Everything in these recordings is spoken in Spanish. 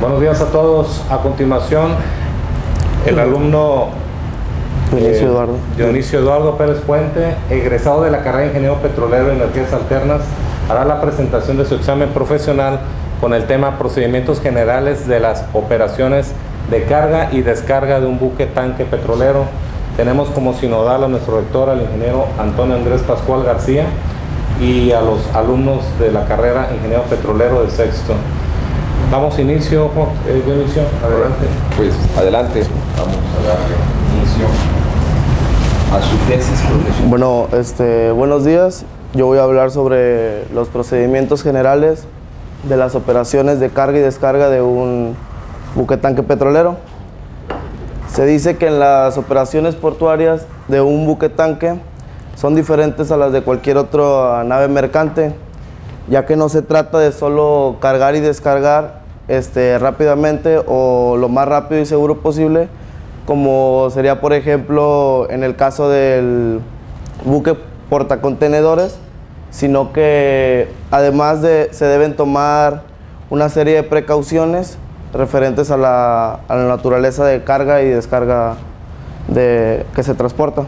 Buenos días a todos. A continuación, el alumno Dionisio eh, Eduardo. Dionisio Eduardo Pérez Puente, egresado de la carrera de Ingeniero Petrolero en Energías Alternas, hará la presentación de su examen profesional con el tema Procedimientos Generales de las Operaciones de Carga y Descarga de un buque tanque petrolero. Tenemos como sinodal a nuestro rector, al ingeniero Antonio Andrés Pascual García, y a los alumnos de la carrera Ingeniero Petrolero de sexto. Damos inicio, Juan- eh, Dionisio, adelante. Pues adelante, vamos a darle inicio a su tesis profesional. Bueno, este, buenos días. Yo voy a hablar sobre los procedimientos generales de las operaciones de carga y descarga de un buque tanque petrolero. Se dice que en las operaciones portuarias de un buque tanque son diferentes a las de cualquier otra nave mercante, ya que no se trata de solo cargar y descargar este, rápidamente o lo más rápido y seguro posible, como sería por ejemplo en el caso del buque portacontenedores, sino que además de se deben tomar una serie de precauciones referentes a la, naturaleza de carga y descarga de, que se transporta.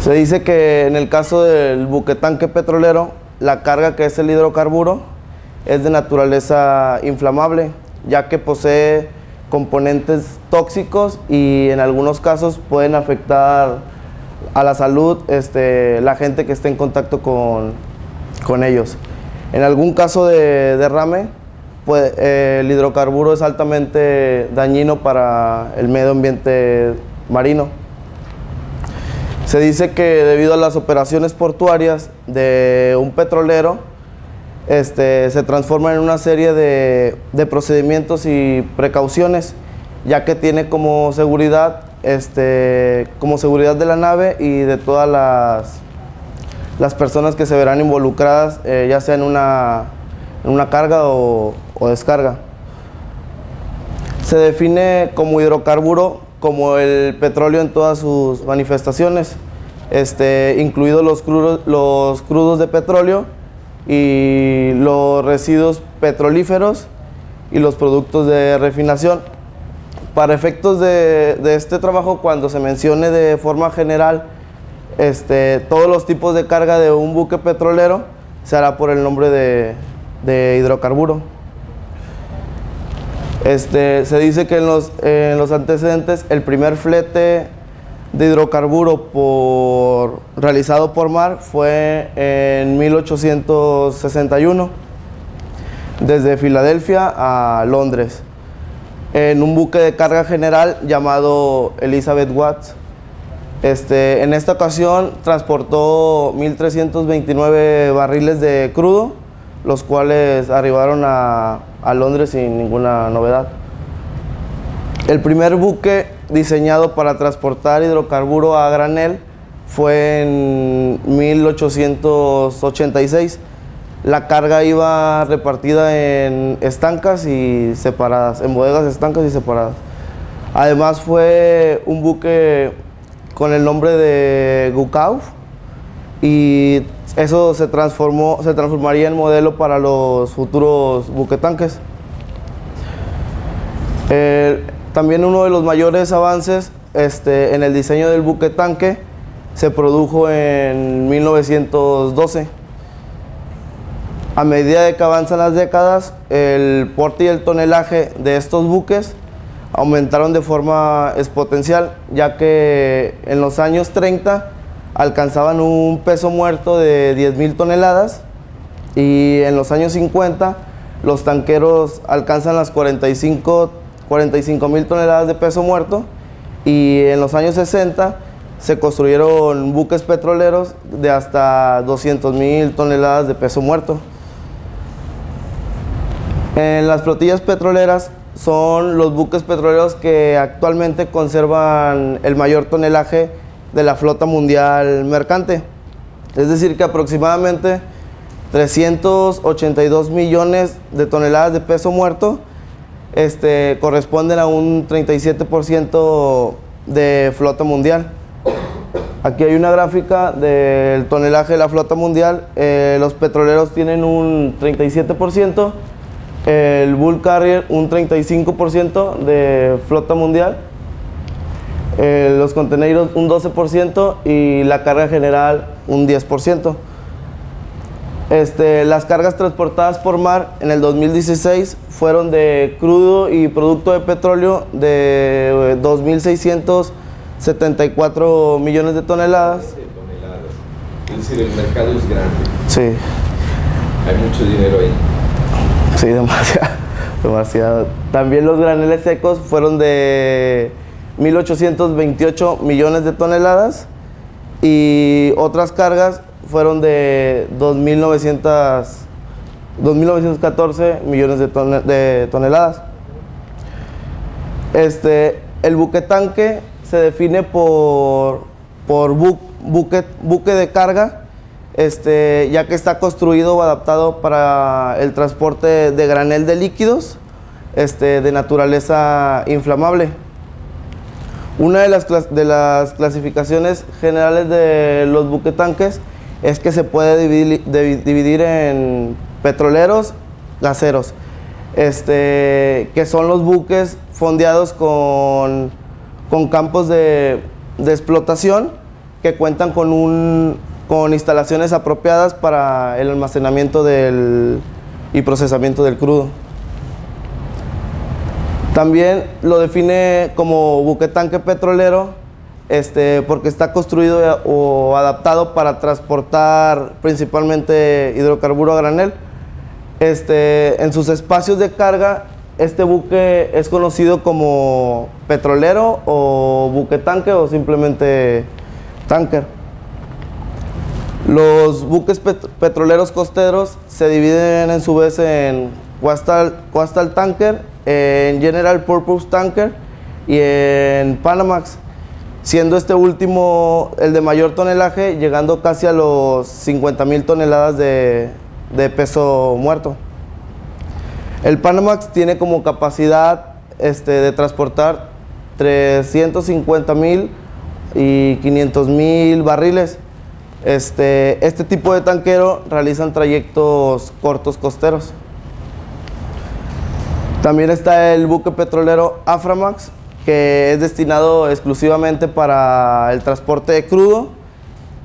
Se dice que en el caso del buque tanque petrolero, la carga que es el hidrocarburo es de naturaleza inflamable, ya que posee componentes tóxicos y en algunos casos pueden afectar a la salud este, la gente que esté en contacto con, con ellos. En algún caso de derrame, pues, el hidrocarburo es altamente dañino para el medio ambiente marino. Se dice que debido a las operaciones portuarias de un petrolero, este, se transforma en una serie de, procedimientos y precauciones, ya que tiene como seguridad, este, como seguridad de la nave y de todas las, las personas que se verán involucradas, eh, ya sea en una, en una carga o descarga. Se define como hidrocarburo como el petróleo en todas sus manifestaciones, este, incluidos los crudos, los crudos de petróleo y los residuos petrolíferos y los productos de refinación. Para efectos de, este trabajo, cuando se mencione de forma general este, todos los tipos de carga de un buque petrolero, se hará por el nombre de, hidrocarburo. Este, se dice que en los antecedentes el primer flete de hidrocarburo por, realizado por mar fue en 1861 desde Filadelfia a Londres en un buque de carga general llamado Elizabeth Watts. Este, en esta ocasión transportó 1.329 barriles de crudo, los cuales arribaron a, a Londres sin ninguna novedad. El primer buque diseñado para transportar hidrocarburo a granel fue en 1886. La carga iba repartida en estancas y separadas, en bodegas estancas y separadas. Además fue un buque con el nombre de Gukauf y eso se transformó, se transformaría en modelo para los futuros buquetanques. Eh, también uno de los mayores avances este, en el diseño del buque tanque se produjo en 1912. A medida de que avanzan las décadas, el porte y el tonelaje de estos buques aumentaron de forma exponencial, ya que en los años 30 alcanzaban un peso muerto de 10.000 toneladas y en los años 50 los tanqueros alcanzan las 45 mil toneladas de peso muerto y en los años 60 se construyeron buques petroleros de hasta 200 mil toneladas de peso muerto. Las flotillas petroleras son los buques petroleros que actualmente conservan el mayor tonelaje de la flota mundial mercante. Es decir, que aproximadamente 382 millones de toneladas de peso muerto este, corresponden a un 37% de flota mundial. Aquí hay una gráfica del tonelaje de la flota mundial. Eh, los petroleros tienen un 37% el Bull Carrier un 35% de flota mundial, eh, los contenedores un 12% y la carga general un 10%. Este, las cargas transportadas por mar en el 2016 fueron de crudo y producto de petróleo de 2.674 millones de toneladas. De toneladas. Es decir, el mercado es grande. Sí, Hay mucho dinero ahí. sí, demasiado, demasiado. También los graneles secos fueron de 1.828 millones de toneladas y otras cargas fueron de 2.900 2.914 millones de, tone- de toneladas. Este, el buque tanque se define por, por bu- buque, buque de carga, este, ya que está construido o adaptado para el transporte de granel de líquidos este, de naturaleza inflamable. Una de las, de las clasificaciones generales de los buquetanques es que se puede dividir, divi- dividir en petroleros, gaseros, este, que son los buques fondeados con, con campos de, de explotación que cuentan con, un, con instalaciones apropiadas para el almacenamiento del, y procesamiento del crudo. También lo define como buque tanque petrolero, este, porque está construido a- o adaptado para transportar principalmente hidrocarburo a granel. Este, en sus espacios de carga, este buque es conocido como petrolero o buque tanque o simplemente tanker. Los buques pet- petroleros costeros se dividen en su vez en coastal, coastal tanker, en general purpose tanker y en Panamax, siendo este último el de mayor tonelaje, llegando casi a los 50 mil toneladas de, peso muerto. El Panamax tiene como capacidad este, de transportar 350 mil y 500 mil barriles. Este, este tipo de tanquero realizan trayectos cortos costeros. También está el buque petrolero Aframax, que es destinado exclusivamente para el transporte de crudo.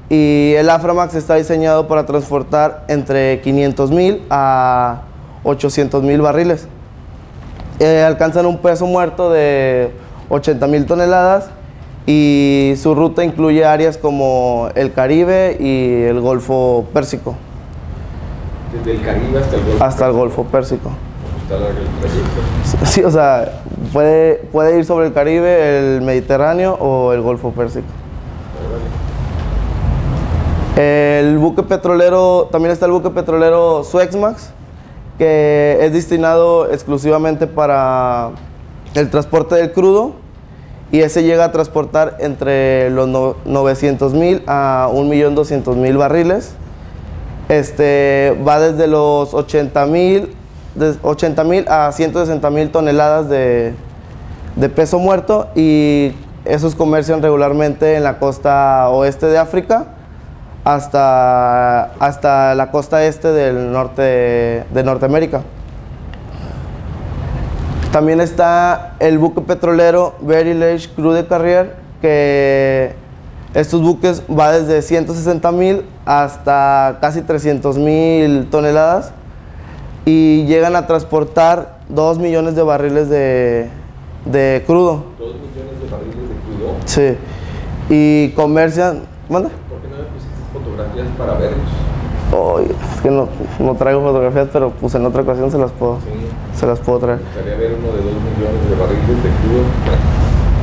Y el Aframax está diseñado para transportar entre 500 mil a 800 mil barriles. Eh, alcanzan un peso muerto de 80 mil toneladas y su ruta incluye áreas como el Caribe y el Golfo Pérsico, Desde el Caribe hasta el Golfo. hasta el Golfo Pérsico. Sí, o sea, puede, puede ir sobre el Caribe, el Mediterráneo o el Golfo Pérsico. El buque petrolero, también está el buque petrolero Suezmax, que es destinado exclusivamente para el transporte del crudo y ese llega a transportar entre los no- 900 mil a 1.200.000 barriles. Este va desde los 80 mil 80 mil a 160 mil toneladas de, de peso muerto y esos comercian regularmente en la costa oeste de África hasta, hasta la costa este del norte de Norteamérica. También está el buque petrolero Very Large Crude Carrier, que estos buques va desde 160 mil hasta casi 300 mil toneladas y llegan a transportar 2 millones de barriles de, de crudo. Dos millones de barriles de crudo. Sí. Y comercian. ¿Manda? ¿Por qué no me pusiste fotografías para verlos? Ay, es que no, no traigo fotografías, pero pues en otra ocasión se las puedo, Sí. se las puedo traer. Me gustaría ver uno de dos millones de barriles de crudo.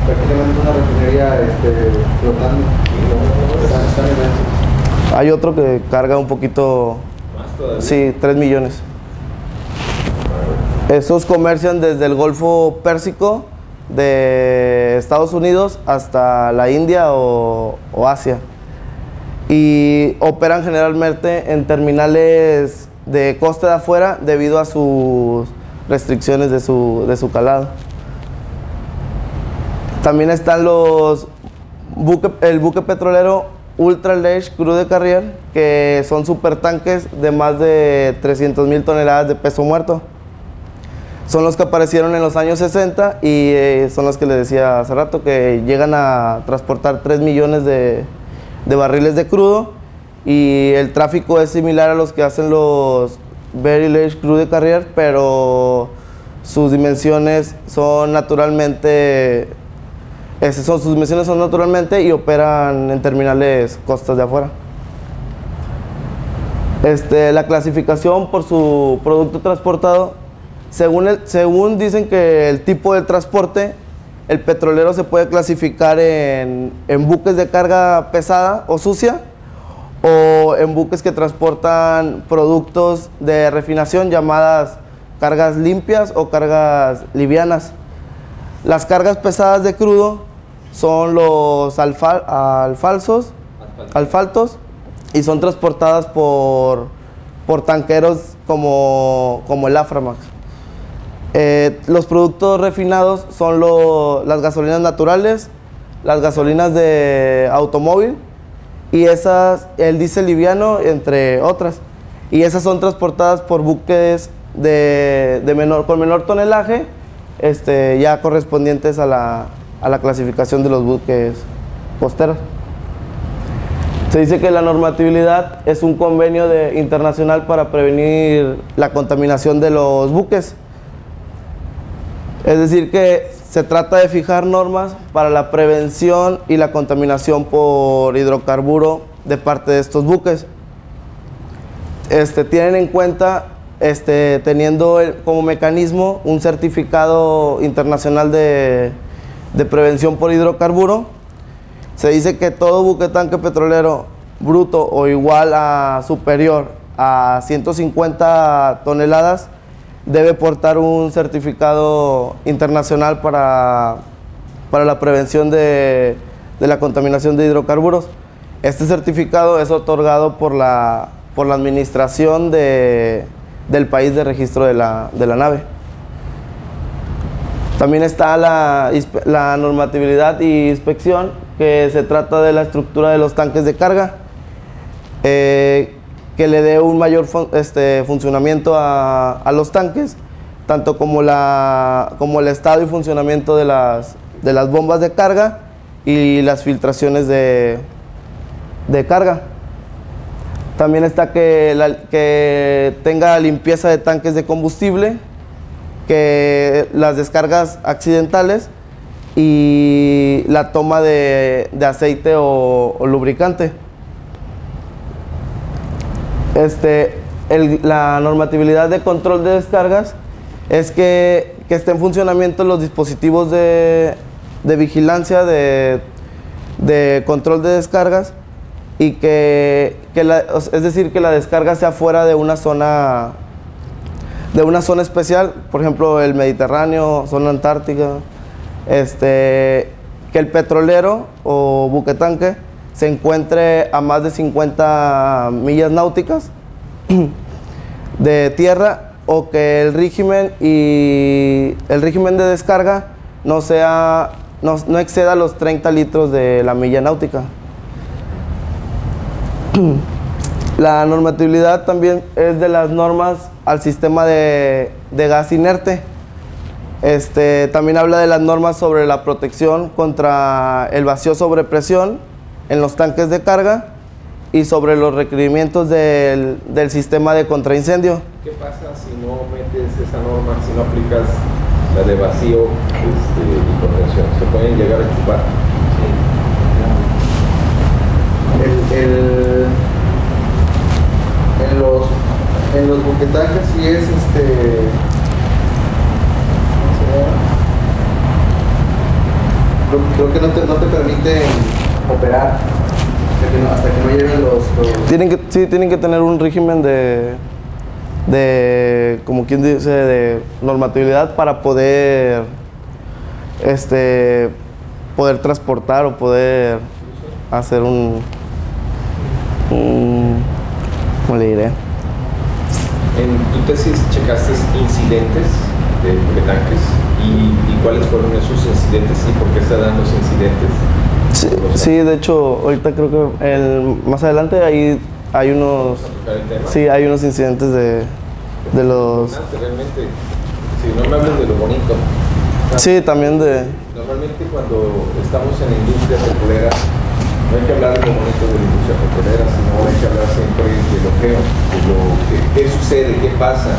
prácticamente una refinería este, flotando. Están inmensos. Hay otro que carga un poquito, Más todavía. sí, 3 millones. Esos comercian desde el Golfo Pérsico de Estados Unidos hasta la India o, Asia. Y operan generalmente en terminales de costa de afuera debido a sus restricciones de su, de su calado. También están los buque, el buque petrolero Ultra Large Crude Carrier, que son supertanques de más de 300 mil toneladas de peso muerto. Son los que aparecieron en los años 60 y eh, son los que les decía hace rato que llegan a transportar 3 millones de, de barriles de crudo y el tráfico es similar a los que hacen los Very Large Crude Carrier, pero sus dimensiones son naturalmente son, sus dimensiones son naturalmente y operan en terminales costas de afuera. Este, la clasificación por su producto transportado, según, el- según dicen que el tipo de transporte, el petrolero se puede clasificar en, en buques de carga pesada o sucia o en buques que transportan productos de refinación llamadas cargas limpias o cargas livianas. Las cargas pesadas de crudo son los alfalsos, alfaltos y son transportadas por, por tanqueros como, como el Aframax. Eh, los productos refinados son lo- las gasolinas naturales, las gasolinas de automóvil y esas, el diésel liviano, entre otras. Y esas son transportadas por buques de, de menor, con menor tonelaje, este, ya correspondientes a la, a la clasificación de los buques costeros. Se dice que la normatividad es un convenio de- internacional para prevenir la contaminación de los buques. Es decir, que se trata de fijar normas para la prevención y la contaminación por hidrocarburo de parte de estos buques. Este, tienen en cuenta, este, teniendo como mecanismo un certificado internacional de, de prevención por hidrocarburo, se dice que todo buque tanque petrolero bruto o igual a superior a 150 toneladas debe portar un certificado internacional para, para la prevención de, de la contaminación de hidrocarburos. Este certificado es otorgado por la, por la administración de- del país de registro de la, de la nave. También está la, normatividad y inspección, que se trata de la estructura de los tanques de carga, eh, que le dé un mayor este, funcionamiento a, a los tanques, tanto como, la, como el estado y funcionamiento de las, de las bombas de carga y las filtraciones de, de carga. También está que, la- que tenga limpieza de tanques de combustible, que las descargas accidentales y la toma de, de aceite o lubricante. Este, la normatividad de control de descargas es que, que esté en funcionamiento los dispositivos de, vigilancia, de, control de descargas y que, la- es decir, que la descarga sea fuera de una zona de una zona especial, por ejemplo el Mediterráneo, zona antártica, este, que el petrolero o buquetanque se encuentre a más de 50 millas náuticas de tierra o que el régimen y el régimen de descarga no sea no, no exceda los 30 litros de la milla náutica. La normatividad también es de las normas al sistema de, de gas inerte. Este, también habla de las normas sobre la protección contra el vacío sobre presión en los tanques de carga y sobre los requerimientos del, del sistema de contraincendio. ¿Qué pasa si no metes esa norma, si no aplicas la de vacío este, y contención? ¿Se pueden llegar a chupar? El, el, en los en los buquetanques sí es este ¿cómo se llama? Creo, creo que no te, no te permiten operar hasta que no, hasta que no lleguen los, los- Tienen que, sí, tienen que tener un régimen de, de, como quien dice, de normatividad para poder, este, poder transportar o poder hacer un, un ¿cómo le diré? En tu tesis checaste incidentes de, de tanques y, y cuáles fueron esos incidentes y por qué se dan los incidentes. Sí, de hecho, ahorita creo que el, más adelante ahí hay unos, sí, hay unos incidentes de, de los, realmente no me hables de lo bonito. Sí, también de... Normalmente cuando estamos en la industria petrolera, no hay que hablar de lo bonito de la industria petrolera, sino hay que hablar siempre de lo feo, de lo que qué sucede, qué pasa,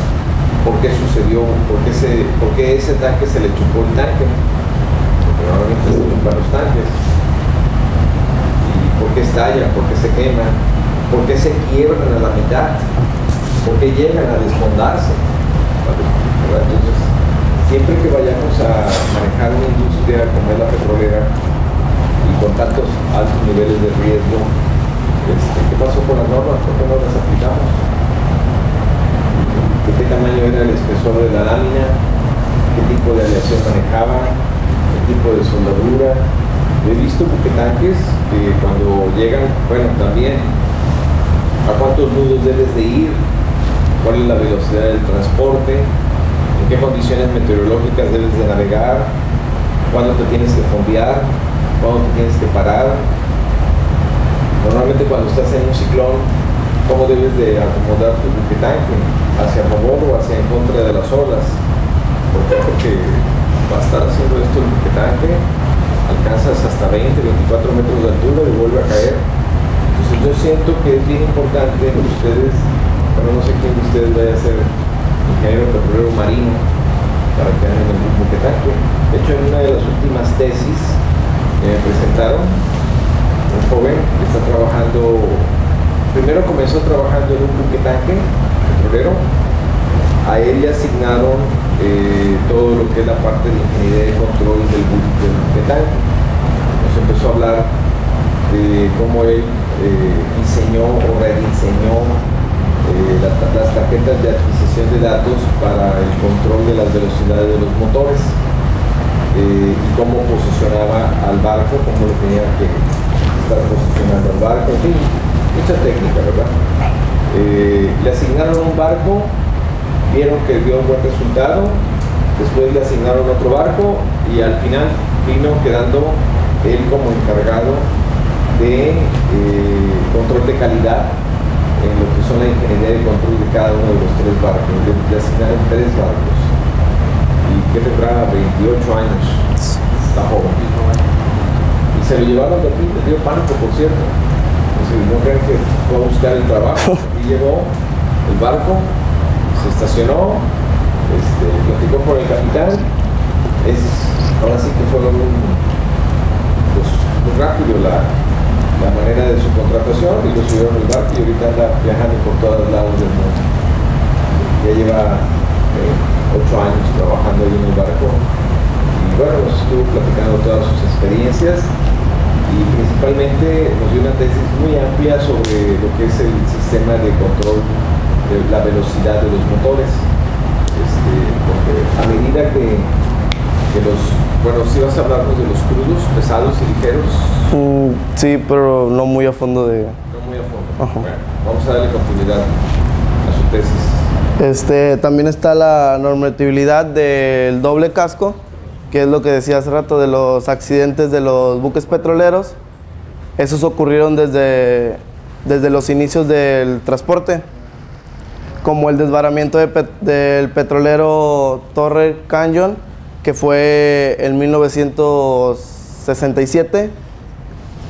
por qué sucedió, por qué, se, por qué ese tanque se le chupó el tanque. Porque normalmente se chupan los tanques. Qué estallan, por qué se queman, por qué se quiebran a la mitad, por qué llegan a desfondarse. Entonces, siempre que vayamos a manejar una industria como es la petrolera y con tantos altos niveles de riesgo, este, ¿qué pasó con las normas? ¿Por qué no las aplicamos? ¿De qué tamaño era el espesor de la lámina? ¿Qué tipo de aleación manejaba? ¿Qué tipo de soldadura? He visto buquetanques que cuando llegan, bueno, también a cuántos nudos debes de ir, cuál es la velocidad del transporte, en qué condiciones meteorológicas debes de navegar, cuándo te tienes que fondear, cuándo te tienes que parar. Normalmente cuando estás en un ciclón, cómo debes de acomodar tu buquetanque, hacia favor o hacia en contra de las olas. ¿Por qué? Porque va a estar haciendo esto el buquetanque, alcanzas hasta 20, 24 metros de altura y vuelve a caer. Entonces yo siento que es bien importante que ustedes, bueno no sé quién de ustedes vaya a ser ingeniero petrolero marino para que hagan el buquetanque. De hecho en una de las últimas tesis que me presentaron, un joven que está trabajando, primero comenzó trabajando en un buquetanque petrolero, a él le asignaron eh, todo lo que es la parte de ingeniería de control del, del buquetanque. Nos empezó a hablar de cómo él eh, diseñó o rediseñó eh, la- las tarjetas de adquisición de datos para el control de las velocidades de los motores eh, y cómo posicionaba al barco, cómo lo tenía que estar posicionando al barco, en fin, mucha técnica, ¿verdad? Le asignaron un barco, vieron que dio un buen resultado, después le asignaron otro barco y al final vino quedando él como encargado de eh, control de calidad en lo que son la ingeniería de control de cada uno de los tres barcos. Le, le asignaron tres barcos. ¿Y que tendrá? 28 años. Está joven. Y se lo llevaron de aquí, le dio pánico, por cierto. Entonces, no creen que fue a buscar el trabajo. Y llegó el barco, se estacionó, este, platicó con el capitán. Es, ahora sí que fue un, pues, muy rápido la, la manera de su contratación y lo subieron al barco y ahorita anda viajando por todos lados del mundo. Ya lleva eh, ocho años trabajando ahí en el barco y bueno, nos estuvo platicando todas sus experiencias y principalmente nos dio una tesis muy amplia sobre lo que es el sistema de control de la velocidad de los motores. Este, porque a medida que, que los, bueno, si vas a hablarnos de los crudos, pesados y ligeros, Mm, sí, pero no muy a fondo de... no muy a fondo. Ajá. Bueno, vamos a darle continuidad a su tesis. Este, también está la normatividad del doble casco, que es lo que decía hace rato de los accidentes de los buques petroleros. Esos ocurrieron desde, desde los inicios del transporte, como el desbaramiento de del petrolero Torre Canyon, que fue en 1967,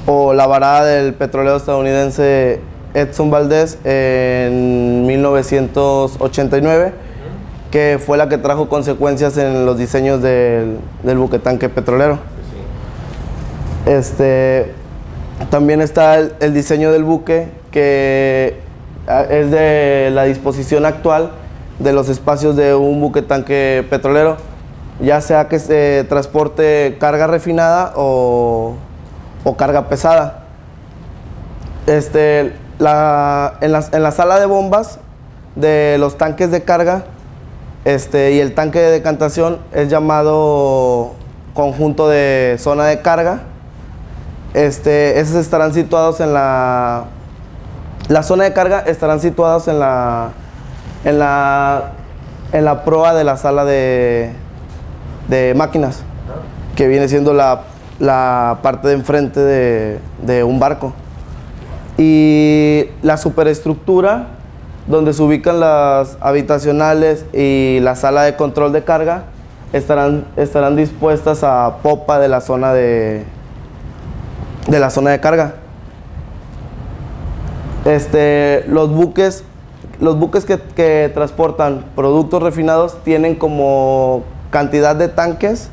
o la varada del petrolero estadounidense Edson Valdez en 1989, que fue la que trajo consecuencias en los diseños del, del buquetanque petrolero. Este, también está el, diseño del buque, que es de la disposición actual de los espacios de un buquetanque petrolero, ya sea que se transporte carga refinada o, o carga pesada. Este, la, en, la, en la sala de bombas de los tanques de carga este, y el tanque de decantación es llamado conjunto de zona de carga. Este, esos estarán situados en la... La zona de carga estarán situados en la, en la, en la proa de la sala de, de máquinas, que viene siendo la, la parte de enfrente de, de un barco. Y la superestructura donde se ubican las habitacionales y la sala de control de carga, estarán, estarán dispuestas a popa de la zona de, de la zona de carga. Este, los buques, los buques que, que transportan productos refinados tienen como cantidad de tanques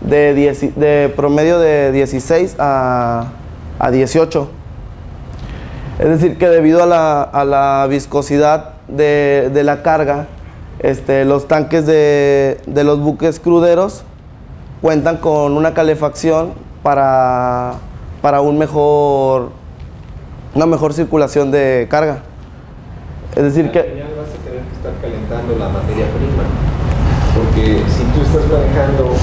de, 10 de promedio de 16 a, a 18. Es decir, que debido a la, a la viscosidad de, de, la carga, este, los tanques de, de, los buques cruderos cuentan con una calefacción para, para un mejor, una mejor circulación de carga. Es decir, que... vas a tener que estar calentando la materia prima, porque si tú estás manejando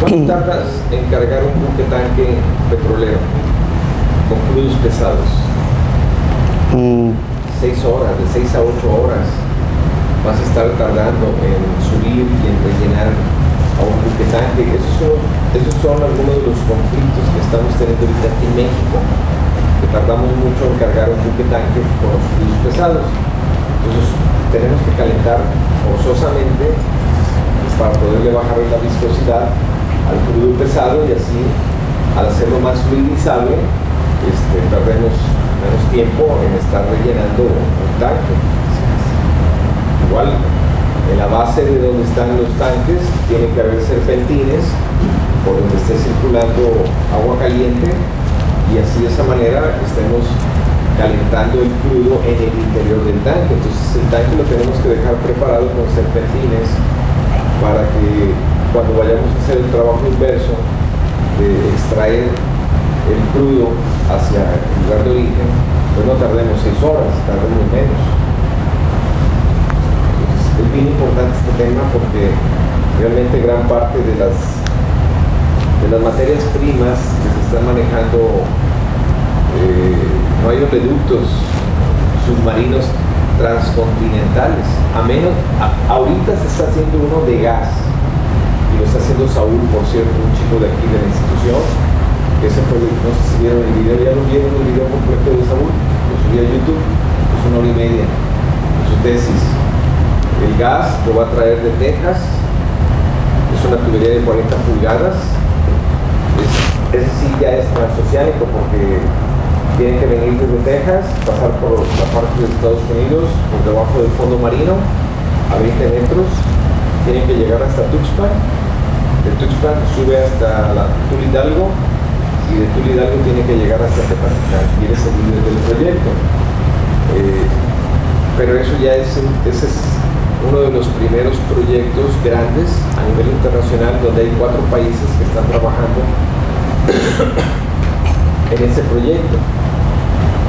¿Cuánto tardas en cargar un buque tanque petrolero con crudos pesados? mm, Seis horas, de seis a ocho horas vas a estar tardando en subir y en rellenar a un buque tanque. Esos son, esos son algunos de los conflictos que estamos teniendo ahorita aquí en México, que tardamos mucho en cargar un buque tanque con los crudos pesados. Entonces tenemos que calentar forzosamente para poderle bajar la viscosidad al crudo pesado y así al hacerlo más fluidizable este, perdemos menos tiempo en estar rellenando un tanque. Igual en la base de donde están los tanques tiene que haber serpentines por donde esté circulando agua caliente y así de esa manera estemos calentando el crudo en el interior del tanque. Entonces el tanque lo tenemos que dejar preparado con serpentines para que cuando vayamos a hacer el trabajo inverso de extraer el crudo hacia el lugar de origen, pues no tardemos seis horas, tardemos menos. Es bien importante este tema porque realmente gran parte de las, de las materias primas están manejando, eh, no hay oleoductos submarinos transcontinentales, a menos, ahorita se está haciendo uno de gas, y lo está haciendo Saúl, por cierto, un chico de aquí de la institución, ese fue, no sé si vieron el video, ya lo vieron el video completo de Saúl, lo subí a YouTube, es una hora y media, su tesis. El gas lo va a traer de Texas, es una tubería de 40 pulgadas, ese sí ya es transoceánico porque tiene que venir desde Texas, pasar por la parte de Estados Unidos, por debajo del fondo marino, a 20 metros, tiene que llegar hasta Tuxpan, de Tuxpan sube hasta la Tul Hidalgo y de Tul Hidalgo tiene que llegar hasta Tepatitlán. Y ese es el líder del proyecto. Eh, pero eso ya es uno de los primeros proyectos grandes a nivel internacional donde hay cuatro países que están trabajando en ese proyecto.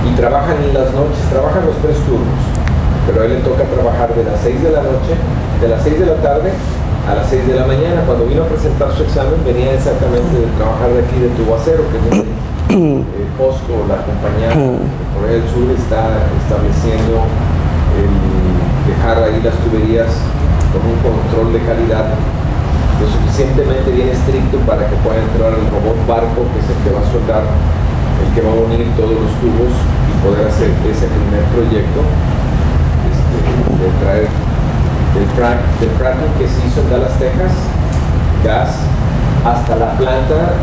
Y trabajan en las noches, trabajan los tres turnos, pero a él le toca trabajar de las 6 de la noche, de las 6 de la tarde a las 6 de la mañana. Cuando vino a presentar su examen venía exactamente de trabajar de aquí de Tubacero, que es donde eh, POSCO, la compañía de Corea del Sur, está estableciendo el dejar ahí las tuberías con un control de calidad lo suficientemente bien estricto para que pueda entrar el robot barco, que es el que va a soldar el que va a unir todos los tubos y poder hacer ese primer proyecto este, de traer del, frac, del fracking que se hizo en Dallas, Texas, gas, hasta la planta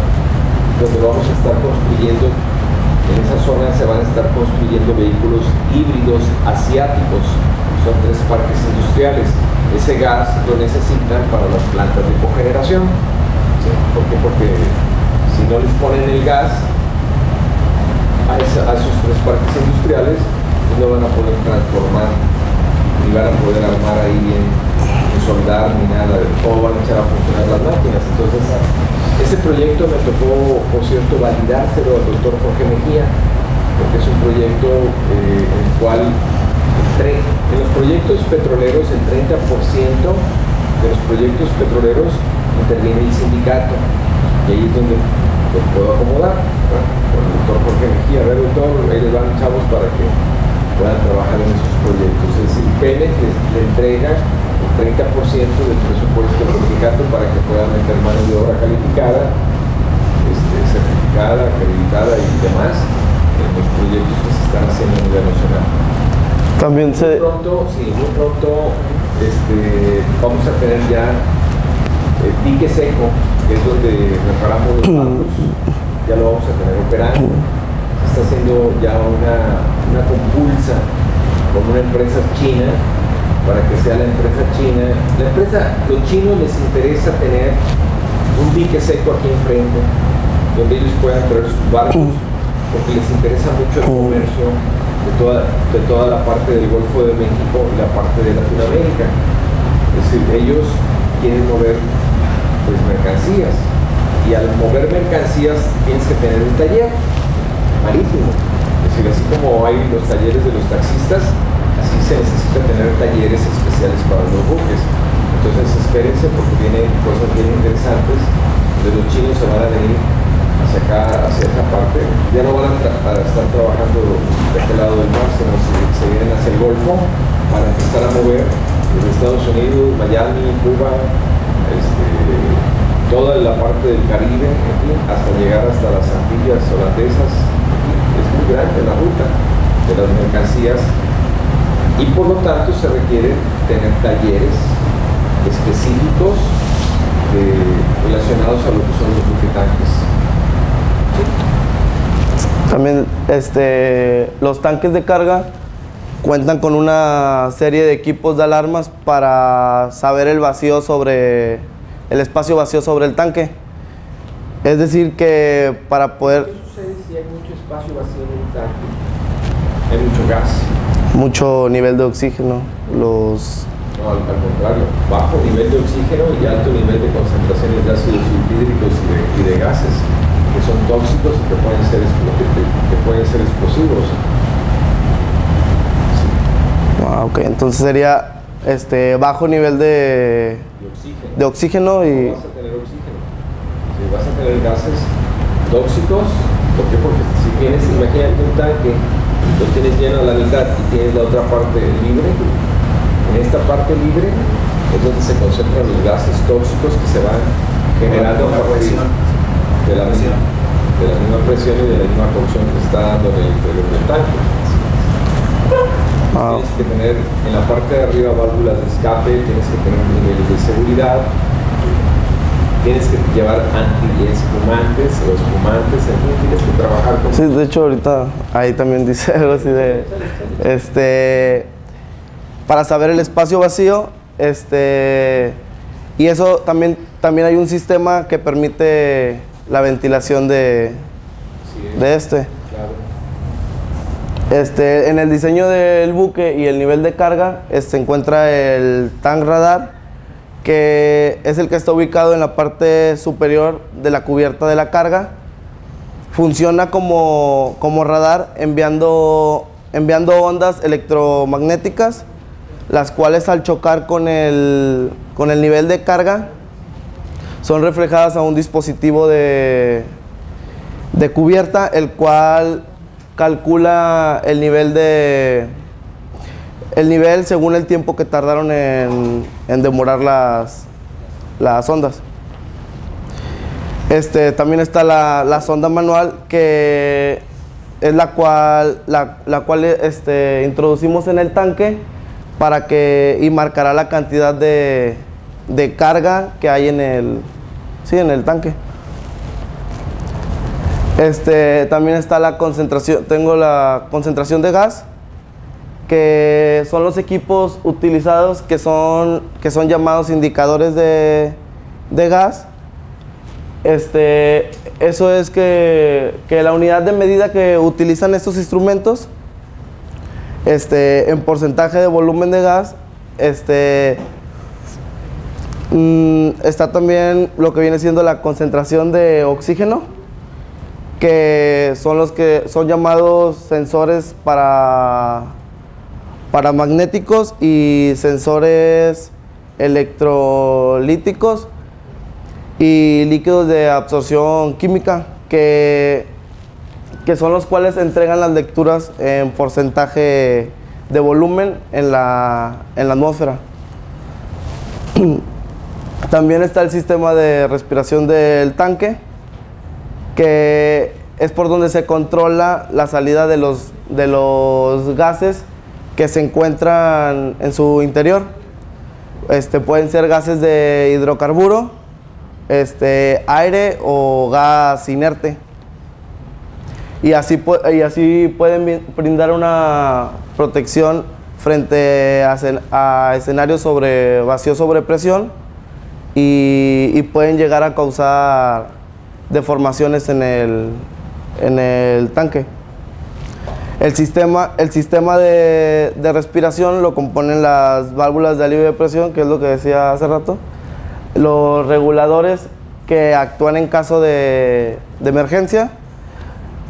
donde vamos a estar construyendo, en esa zona se van a estar construyendo vehículos híbridos asiáticos, son tres parques industriales. Ese gas lo necesitan para las plantas de cogeneración. ¿sí? ¿Por qué? Porque si no les ponen el gas, a, esa, esos tres parques industriales pues no van a poder transformar ni van a poder armar ahí bien, ni soldar, ni nada, cómo van a echar a funcionar las máquinas. Entonces, ese proyecto me tocó, por cierto, validárselo al doctor Jorge Mejía, porque es un proyecto eh, en el cual en los proyectos petroleros el 30% de los proyectos petroleros interviene el sindicato y ahí es donde los puedo acomodar con el doctor Jorge Mejía. Ver, doctor, ahí les van chavos para que puedan trabajar en esos proyectos. Es decir, les, le entrega el 30% del presupuesto del sindicato para que puedan meter mano de obra calificada, este, certificada, acreditada y demás en los proyectos que se están haciendo a nivel nacional. También Muy pronto, sí, muy pronto este, vamos a tener ya el pique seco, que es donde reparamos los barcos, ya lo vamos a tener operando. Se está haciendo ya una, una compulsa con una empresa china para que sea la empresa china. La empresa, los chinos les interesa tener un pique seco aquí enfrente, donde ellos puedan traer sus barcos, porque les interesa mucho el comercio de toda, de toda la parte del Golfo de México y la parte de Latinoamérica. Es decir, ellos quieren mover pues, mercancías y al mover mercancías tienes que tener un taller marítimo. Es decir, así como hay los talleres de los taxistas, así se necesita tener talleres especiales para los buques. Entonces espérense porque vienen cosas bien interesantes. De los chinos se van a venir hacia acá, hacia esa parte. Ya no van a, estar trabajando de este lado del mar, sino se, se vienen hacia el Golfo para empezar a mover desde Estados Unidos, Miami, Cuba, este, toda la parte del Caribe, en fin, hasta llegar hasta las Antillas holandesas. Es muy grande la ruta de las mercancías y por lo tanto se requiere tener talleres específicos de- relacionados a lo que son los buquetanques. También este, los tanques de carga cuentan con una serie de equipos de alarmas para saber el vacío sobre el espacio vacío sobre el tanque. Es decir, que para poder ¿Qué sucede si hay mucho espacio vacío en un tanque? Hay mucho gas. mucho nivel de oxígeno, los No, al, contrario, bajo nivel de oxígeno y alto nivel de concentraciones de ácidos sulfídricos y de, y de gases que son tóxicos y que pueden ser, explo- que, que pueden ser explosivos. ah, ok, entonces sería este bajo nivel de, Y oxígeno. de oxígeno No y vas a tener oxígeno. Si vas a tener gases tóxicos, ¿por qué? Porque si tienes, imagínate un tanque, lo tienes lleno a la mitad y tienes la otra parte libre, en esta parte libre es donde se concentran los gases tóxicos que se van generando partir presión. De la, misma, de la misma presión y de la misma cocción que está dando en el interior del tanque. Ah. Tienes que tener en la parte de arriba válvulas de escape, tienes que tener niveles de seguridad, tienes que llevar anti-espumantes o espumantes, en fin, tienes que trabajar con Sí, de hecho ahorita ahí también dice algo así de este para saber el espacio vacío, este y eso también también hay un sistema que permite la ventilación de, Sí, de este. claro. Este, en el diseño del buque y el nivel de carga se encuentra el tank radar, que es el que está ubicado en la parte superior de la cubierta de la carga. Funciona como, como radar enviando, enviando ondas electromagnéticas, las cuales al chocar con el, con el nivel de carga son reflejadas a un dispositivo de, de cubierta, el cual calcula el nivel de el nivel según el tiempo que tardaron en, demorar las, las ondas. Este, también está la, la sonda manual que es la cual, la, la cual este, introducimos en el tanque para que y marcará la cantidad de, de carga que hay en el, sí, en el tanque. Este, también está la concentración, tengo la concentración de gas, que son los equipos utilizados que son, que son llamados indicadores de, de gas. Este, eso es que, que la unidad de medida que utilizan estos instrumentos, este, en porcentaje de volumen de gas, este, mm, está también lo que viene siendo la concentración de oxígeno que son los que son llamados sensores para, para magnéticos y sensores electrolíticos y líquidos de absorción química que, que son los cuales entregan las lecturas en porcentaje de volumen en la, en la atmósfera. También está el sistema de respiración del tanque que es por donde se controla la salida de los, de los gases que se encuentran en su interior. Este, pueden ser gases de hidrocarburo, este, aire o gas inerte. Y así, y así pueden brindar una protección frente a, escenarios sobre vacío sobre presión y, pueden llegar a causar deformaciones en el, en el tanque. El sistema, el sistema de, respiración lo componen las válvulas de alivio de presión, que es lo que decía hace rato, los reguladores que actúan en caso de, de emergencia,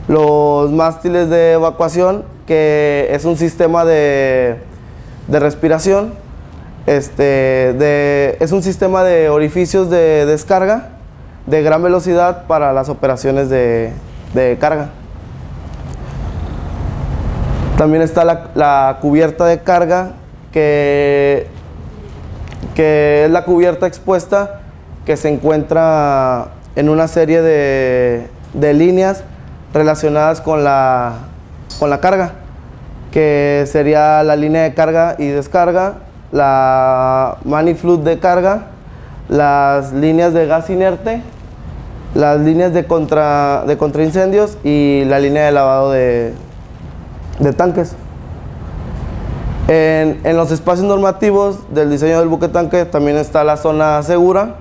los mástiles de evacuación, que es un sistema de, de respiración, este, de, es un sistema de orificios de descarga de gran velocidad para las operaciones de, de carga. También está la, cubierta de carga, que, que, es la cubierta expuesta que se encuentra en una serie de, líneas relacionadas con la, con la carga, que sería la línea de carga y descarga, la maniflut de carga, las líneas de gas inerte, las líneas de, contra, de contraincendios y la línea de lavado de, de tanques. En, los espacios normativos del diseño del buque tanque también está la zona segura,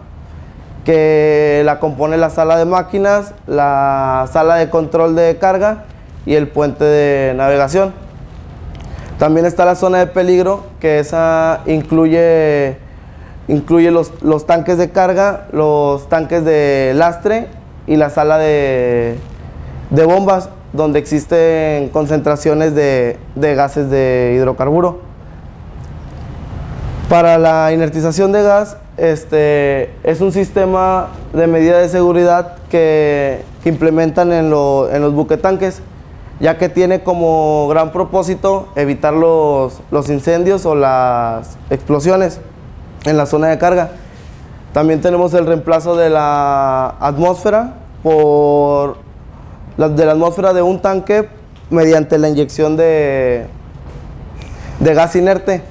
que la compone la sala de máquinas, la sala de control de carga y el puente de navegación. También está la zona de peligro, que esa incluye, incluye los, los tanques de carga, los tanques de lastre y la sala de, de bombas donde existen concentraciones de, gases de hidrocarburo. Para la inertización de gas, este, es un sistema de medida de seguridad que, implementan en, los buquetanques, ya que tiene como gran propósito evitar los, los incendios o las explosiones en la zona de carga. También tenemos el reemplazo de la atmósfera por de la atmósfera de un tanque mediante la inyección de, de gas inerte.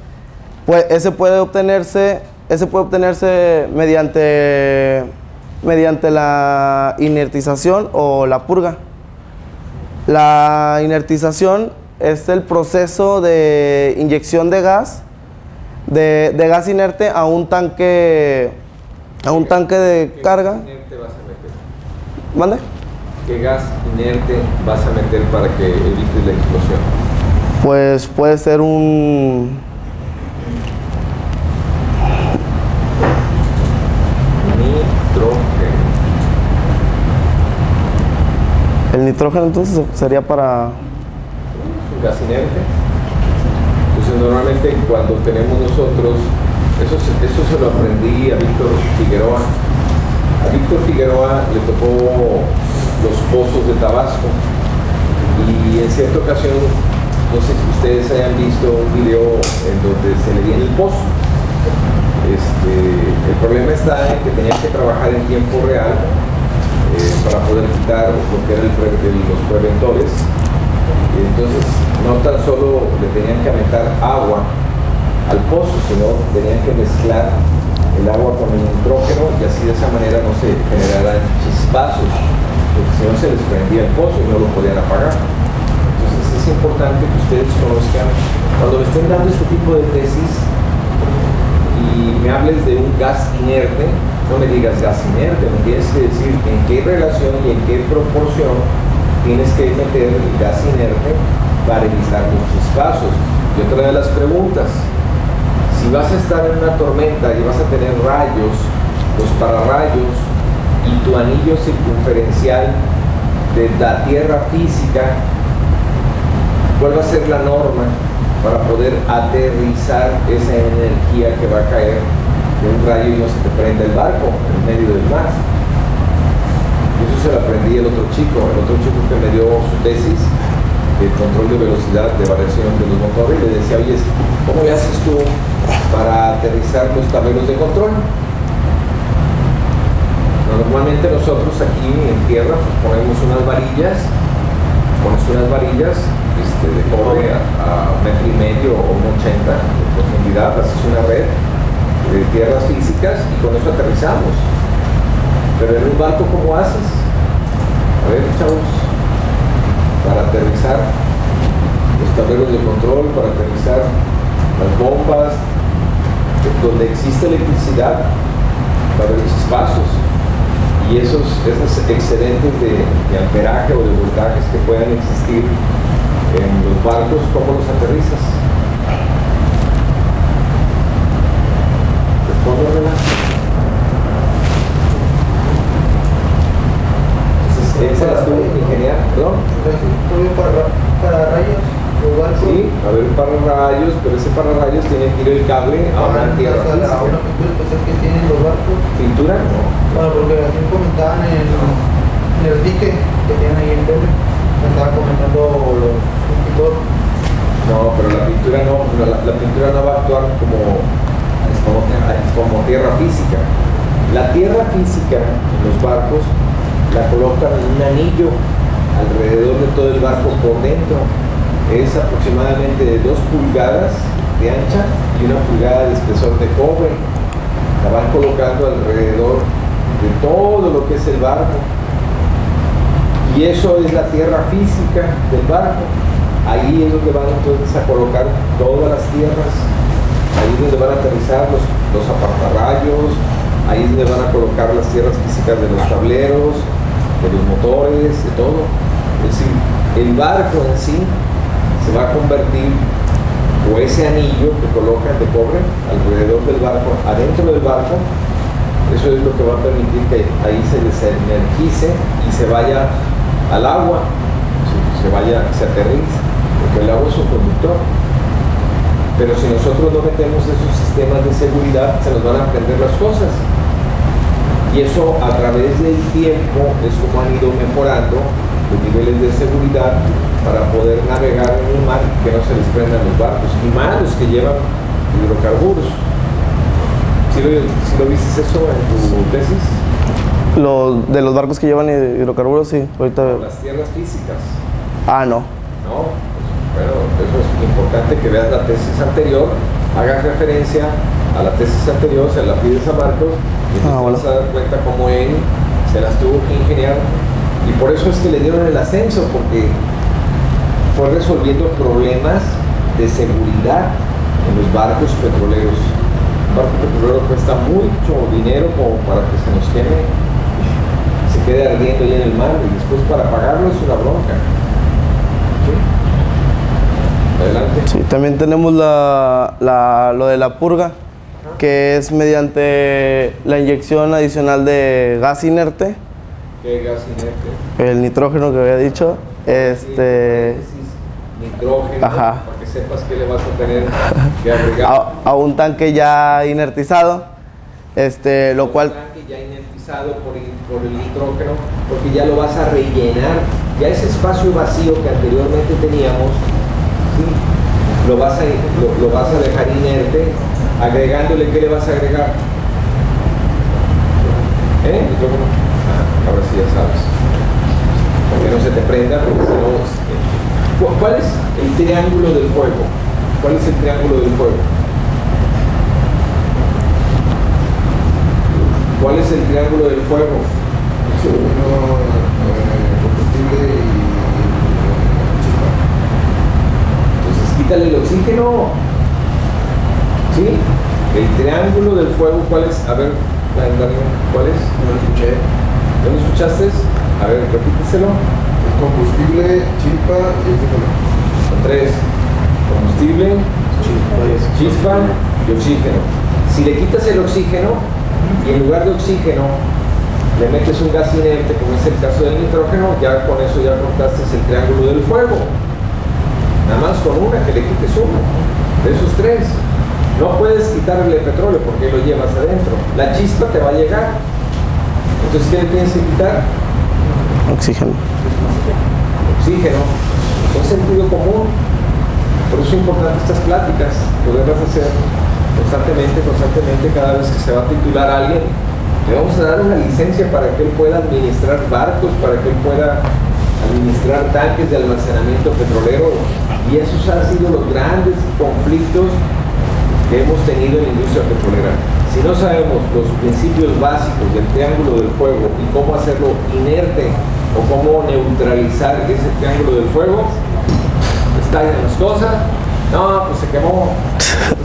Pues ese puede obtenerse, ese puede obtenerse mediante, mediante la inertización o la purga. La inertización es el proceso de inyección de gas, de, gas inerte a un tanque, a un tanque de carga. ¿Mande? ¿qué gas inerte vas a meter para que evites la explosión? Pues puede ser un... Nitrógeno. El nitrógeno entonces sería para... Un gas inerte. Entonces normalmente cuando tenemos nosotros, eso, eso se lo aprendí a Víctor Figueroa. A Víctor Figueroa le tocó los pozos de Tabasco. Y en cierta ocasión, no sé si ustedes hayan visto un video en donde se le viene el pozo. Este, el problema está en que tenían que trabajar en tiempo real para poder quitar lo que eran los preventores. Entonces no tan solo le tenían que aventar agua al pozo, sino tenían que mezclar el agua con el nitrógeno y así de esa manera no se generaran chispazos porque si no se les prendía el pozo y no lo podían apagar. Entonces es importante que ustedes conozcan, cuando estén dando este tipo de tesis y me hables de un gas inerte, no me digas gas inerte, me tienes que decir en qué relación y en qué proporción tienes que meter el gas inerte para evitar los chispazos. Y otra de las preguntas, si vas a estar en una tormenta y vas a tener rayos, los pararrayos y tu anillo circunferencial de la Tierra física, ¿cuál va a ser la norma para poder aterrizar esa energía que va a caer de un rayo y no se te prenda el barco en medio del mar? Eso se lo aprendí el otro chico, el otro chico que me dio su tesis de control de velocidad, de variación de los motores, y le decía, oye, ¿cómo le haces tú para aterrizar los tableros de control? Normalmente nosotros aquí en tierra pues, ponemos unas varillas, pones unas varillas este, de cobre a, a metro y medio o un 80 de profundidad, haces una red de tierras físicas y con eso aterrizamos. Pero en un barco, ¿cómo haces? A ver, chavos, para aterrizar los tableros de control, para aterrizar las bombas, donde existe electricidad, para esos pasos y esos, esos excedentes de, de amperaje o de voltajes que puedan existir en los barcos, ¿cómo los aterrizas? Respóndemela. Entonces, él se las tuvo ingeniar, perdón. Tuve para, para rayos, los barcos. Sí, a ver, pararrayos, pero ese pararrayos tiene que ir el cable a una tierra A una física. pintura especial que tienen los barcos. ¿Pintura? No. Bueno, porque me comentaban en, en el dique que tienen ahí en Tele. Estaba comentando los pintor. No, pero la pintura no, la, pintura no va a actuar como, como, como tierra física. La tierra física en los barcos la colocan en un anillo alrededor de todo el barco por dentro. Es aproximadamente de 2 pulgadas de ancha y una pulgada de espesor de cobre. La van colocando alrededor de todo lo que es el barco. Y eso es la tierra física del barco. Ahí es donde van entonces a colocar todas las tierras. Ahí es donde van a aterrizar los, los apartarrayos. Ahí es donde van a colocar las tierras físicas de los tableros, de los motores, de todo. Es decir, el barco en sí se va a convertir, o ese anillo que colocan de cobre alrededor del barco, adentro del barco, eso es lo que va a permitir que ahí se desenergice y se vaya al agua, se, vaya, se aterrice, porque el agua es un conductor. Pero si nosotros no metemos esos sistemas de seguridad, se nos van a prender las cosas. Y eso a través del tiempo es como han ido mejorando los niveles de seguridad para poder navegar en un mar que no se les prendan los barcos, y más los que llevan hidrocarburos. ¿Sí lo, lo viste eso en tu tesis? Los, de los barcos que llevan hidrocarburos, sí. Ahorita. Las tierras físicas. Ah, no. ¿no? Pues, bueno, eso es importante que veas la tesis anterior, hagas referencia a la tesis anterior, se la pides a Marcos y Ah, bueno. vas a dar cuenta cómo él se las tuvo que ingeniar y por eso es que le dieron el ascenso, porque fue resolviendo problemas de seguridad en los barcos petroleros. Un barco petrolero cuesta mucho dinero como para que se nos queme, quede ardiendo ahí en el mar y después para pagarlo es una bronca. ¿Sí? Adelante. Sí, también tenemos la, la- lo de la purga, que es mediante la inyección adicional de gas inerte, ¿Qué gas inerte? el nitrógeno que había dicho. Este. Nitrógeno, Ajá. para que sepas que le vas a tener que agregar. A, a un tanque ya inertizado, este, lo cual tanque ya inertizado por el, por el nitrógeno, porque ya lo vas a rellenar. Ya ese espacio vacío que anteriormente teníamos, lo, vas a, lo, vas a dejar inerte, agregándole, ¿qué le vas a agregar? ¿Eh? Nitrógeno. Ah, ahora sí ya sabes. Para no se te prenda, porque si no... ¿Cu- ¿Cuál es el triángulo del fuego? ¿Cuál es el triángulo del fuego? ¿Cuál es el triángulo del fuego? Uno, eh, combustible y chispa. Entonces quítale el oxígeno. ¿Sí? El triángulo del fuego, ¿cuál es? A ver, ¿cuál es? No lo escuché. ¿No lo escuchaste? A ver, repíteselo. Es combustible, chispa y oxígeno. Son tres. Combustible, chispa y oxígeno. Si le quitas el oxígeno y en lugar de oxígeno le metes un gas inerte, como es el caso del nitrógeno, ya con eso ya contaste el triángulo del fuego. Nada más con una, que le quites uno de esos tres. No puedes quitarle el petróleo porque lo llevas adentro. La chispa te va a llegar. Entonces, ¿qué le tienes que quitar? oxígeno. oxígeno, son sentido común. Por eso es importante estas pláticas, poderlas hacer constantemente, constantemente, cada vez que se va a titular a alguien. Le vamos a dar una licencia para que él pueda administrar barcos, para que él pueda administrar tanques de almacenamiento petrolero y esos han sido los grandes conflictos que hemos tenido en la industria petrolera. Si no sabemos los principios básicos del triángulo del fuego y cómo hacerlo inerte o cómo neutralizar ese triángulo del fuego, estallan las cosas. No, pues se quemó.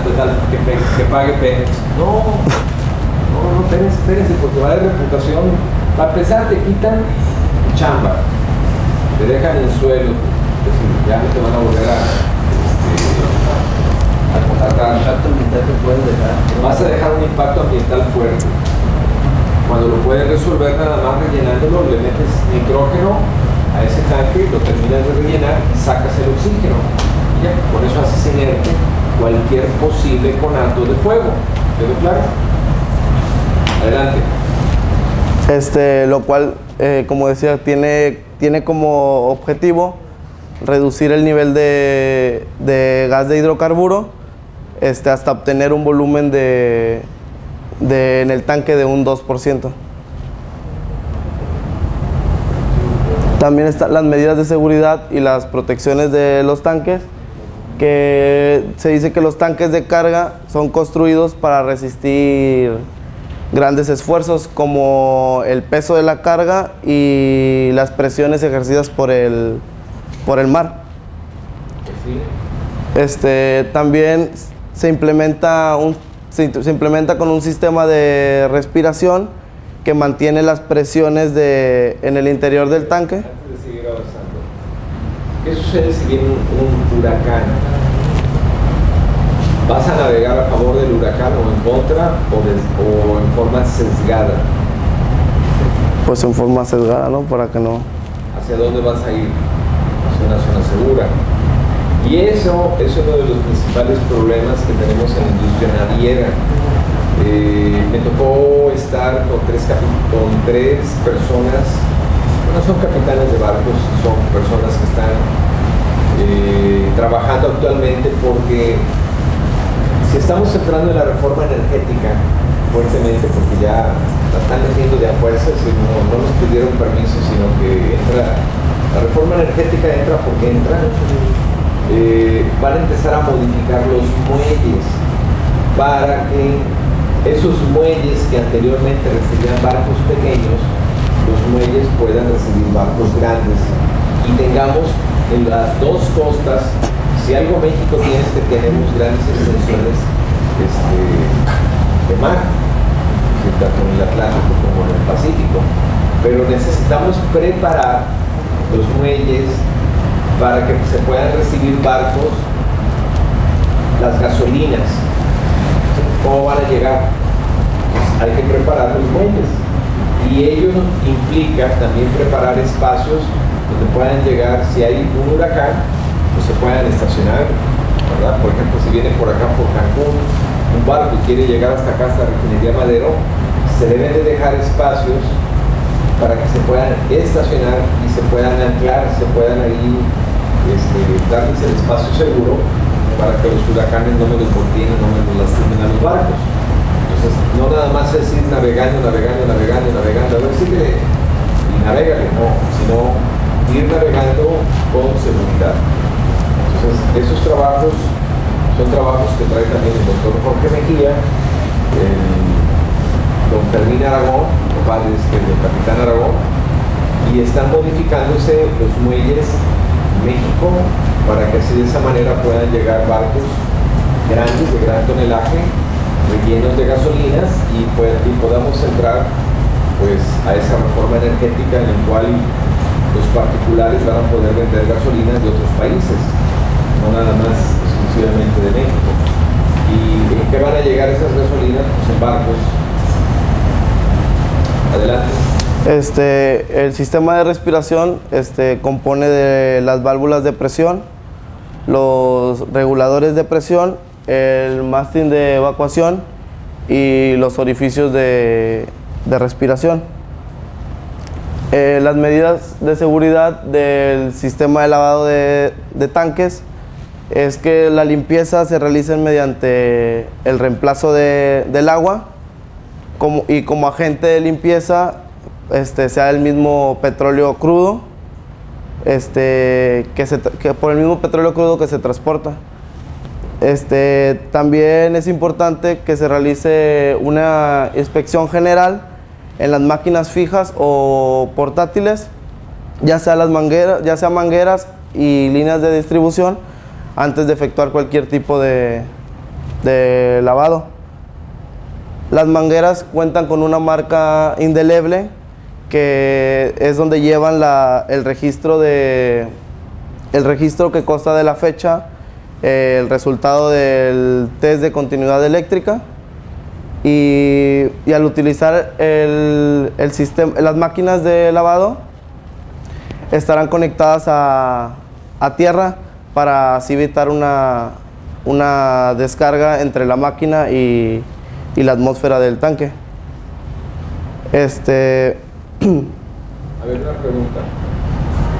Total, que, que pague Pemex. No, no, no, espérense, espérense, porque va a haber reputación. Para empezar, te quitan chamba, te dejan en el suelo, decir, ya no te van a volver a, este, a contratar. impacto ambiental que puedes dejar. Vas a dejar un impacto ambiental fuerte. Cuando lo puedes resolver nada más rellenándolo, le metes nitrógeno a ese tanque, lo terminas de rellenar y sacas el oxígeno. Y ya, con eso haces inerte cualquier posible conato de fuego. ¿Quedó claro? Adelante. Este, lo cual, eh, como decía, tiene, tiene como objetivo reducir el nivel de, de gas de hidrocarburo este, hasta obtener un volumen de, de- en el tanque de un 2%. También están las medidas de seguridad y las protecciones de los tanques, que se dice que los tanques de carga son construidos para resistir grandes esfuerzos como el peso de la carga y las presiones ejercidas por el, por el mar. Este, también se implementa, un, se, implementa con un sistema de respiración que mantiene las presiones de, en el interior del tanque. ¿qué sucede si viene un huracán? ¿Vas a navegar a favor del huracán o en contra o, des- o en forma sesgada? Pues en forma sesgada, ¿no? Para que no... ¿Hacia dónde vas a ir? Hacia una zona segura. Y eso es uno de los principales problemas que tenemos en la industria naviera. Eh, me tocó estar con tres, con tres personas, no son capitanes de barcos, son personas que están eh, trabajando actualmente porque si estamos entrando en la reforma energética fuertemente, porque ya la están metiendo de a no, no nos pidieron permiso, sino que entra, la reforma energética entra porque entra, eh, van a empezar a modificar los muelles para que esos muelles que anteriormente recibían barcos pequeños, los muelles puedan recibir barcos grandes. Y tengamos en las dos costas, si algo México tiene es que tenemos grandes extensiones este, de mar, tanto en el Atlántico como en el Pacífico, pero necesitamos preparar los muelles para que se puedan recibir barcos, las gasolinas. ¿cómo van a llegar? Pues hay que preparar los muelles y ello implica también preparar espacios donde puedan llegar, si hay un huracán, pues se puedan estacionar, ¿verdad? Por ejemplo, si viene por acá por Cancún un barco y quiere llegar hasta acá, hasta Refinería Madero, se deben de dejar espacios para que se puedan estacionar y se puedan anclar, se puedan ahí este, darles el espacio seguro para que los huracanes no me los volteen, no me los lastimen a los barcos. Entonces, no nada más es ir navegando, navegando, navegando, navegando, a ver si que y navegale, no, sino ir navegando con seguridad. Esos trabajos son trabajos que trae también el doctor Jorge Mejía, el don Fermín Aragón, de este, del capitán Aragón, y están modificándose los muelles México para que así de esa manera puedan llegar barcos grandes de gran tonelaje rellenos de gasolinas y, y podamos entrar pues a esa reforma energética en la cual los particulares van a poder vender gasolinas de otros países, no nada más exclusivamente de México. ¿Y en qué van a llegar esas gasolinas? Pues en barcos. Adelante. Este, el sistema de respiración este, compone de las válvulas de presión, los reguladores de presión, el mástil de evacuación y los orificios de, de respiración. Eh, las medidas de seguridad del sistema de lavado de, de tanques es que la limpieza se realice mediante el reemplazo de- del agua como, y como agente de limpieza este, sea el mismo petróleo crudo este, que, se, que por el mismo petróleo crudo que se transporta. Este, también es importante que se realice una inspección general en las máquinas fijas o portátiles, ya sea las mangueras, ya sea mangueras y líneas de distribución, antes de efectuar cualquier tipo de, de lavado. Las mangueras cuentan con una marca indeleble que es donde llevan la, el registro de el registro que consta de la fecha, el resultado del test de continuidad eléctrica y, y al utilizar el, el sistema, las máquinas de lavado estarán conectadas a, a tierra para así evitar una, una descarga entre la máquina y, y la atmósfera del tanque. Este, A ver, una pregunta.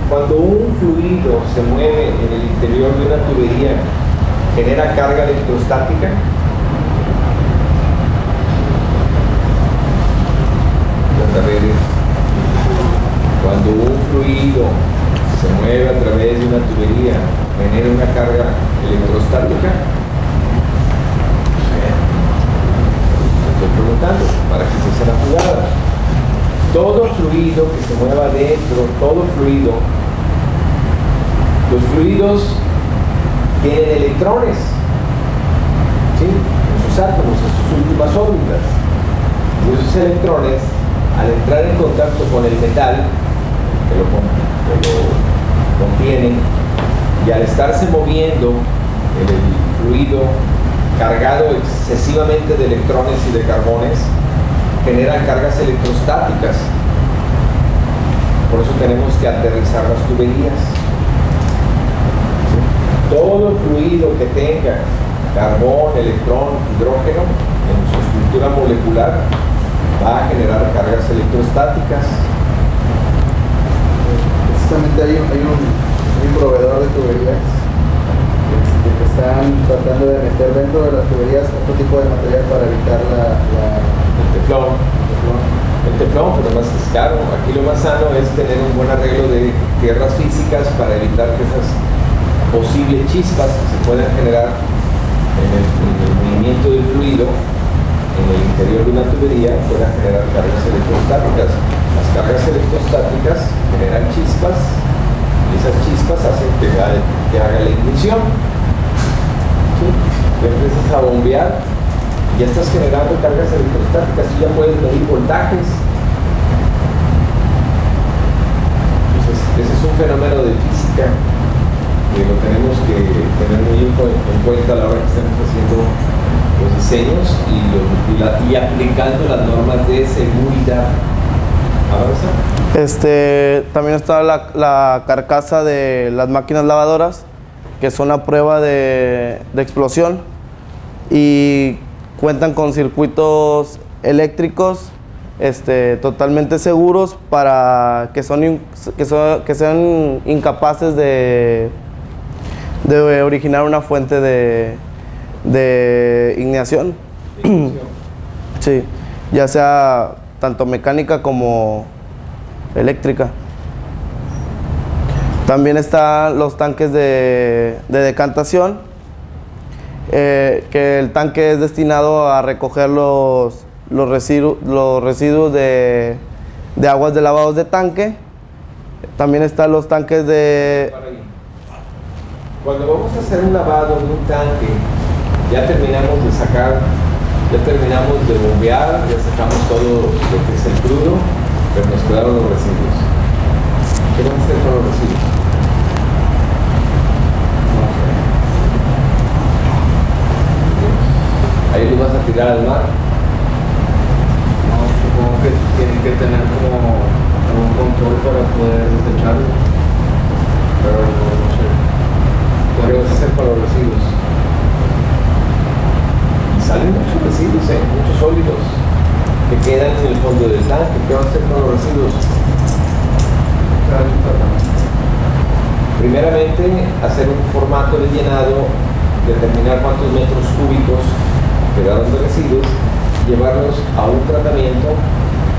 Cuando un fluido se mueve en el interior de una tubería, ¿genera carga electrostática? Cuando un fluido se mueve a través de una tubería, ¿genera una carga electrostática? Estoy preguntando para que se sea la jugada todo fluido que se mueva dentro, todo fluido, los fluidos tienen electrones, ¿sí? En sus átomos, en sus últimas órbitas. Y esos electrones, al entrar en contacto con el metal, que lo, que lo contienen, y al estarse moviendo el fluido cargado excesivamente de electrones y de carbones, generan cargas electrostáticas. Por eso tenemos que aterrizar las tuberías. Todo fluido que tenga carbón, electrón, hidrógeno en su estructura molecular va a generar cargas electrostáticas. Precisamente hay un, hay un, hay un proveedor de tuberías que, que están tratando de meter dentro de las tuberías otro tipo de material para evitar la, la El teflón, el teflón, pero más es caro. Aquí lo más sano es tener un buen arreglo de tierras físicas para evitar que esas posibles chispas que se puedan generar en el, en el movimiento del fluido en el interior de una tubería puedan generar cargas electrostáticas. Cargas electrostáticas generan chispas y esas chispas hacen que, que haga la ignición. ¿Sí? Empiezas a bombear ya estás generando cargas electrostáticas, tú ya puedes medir voltajes. Entonces, ese es un fenómeno de física que lo tenemos que tener muy en cu- en cuenta a la hora que estamos haciendo los diseños y, y y aplicando las normas de seguridad. Este, también está la, la carcasa de las máquinas lavadoras, que son a prueba de, de explosión y cuentan con circuitos eléctricos este, totalmente seguros para que, son, que, son- que sean incapaces de, de originar una fuente de, de ignición. Sí, ya sea tanto mecánica como eléctrica. También están los tanques de, de decantación, eh, que el tanque es destinado a recoger los, los, residu- los residuos de, de aguas de lavados de tanque. También están los tanques de... Cuando vamos a hacer un lavado en un tanque, ya terminamos de sacar, ya terminamos de bombear, ya sacamos todo lo que es el crudo, pero nos quedaron los residuos. ¿Qué vamos a hacer con los residuos? Ahí los vas a tirar al mar. No, supongo que tienen que tener como un control para poder desecharlo. Pero no sé. ¿Qué vas a hacer con los residuos? Salen muchos residuos, ¿eh? muchos sólidos que quedan en el fondo del tanque. ¿Qué vas a hacer con los residuos? Primeramente, hacer un formato de llenado, determinar cuántos metros cúbicos quedaron de residuos, llevarlos a un tratamiento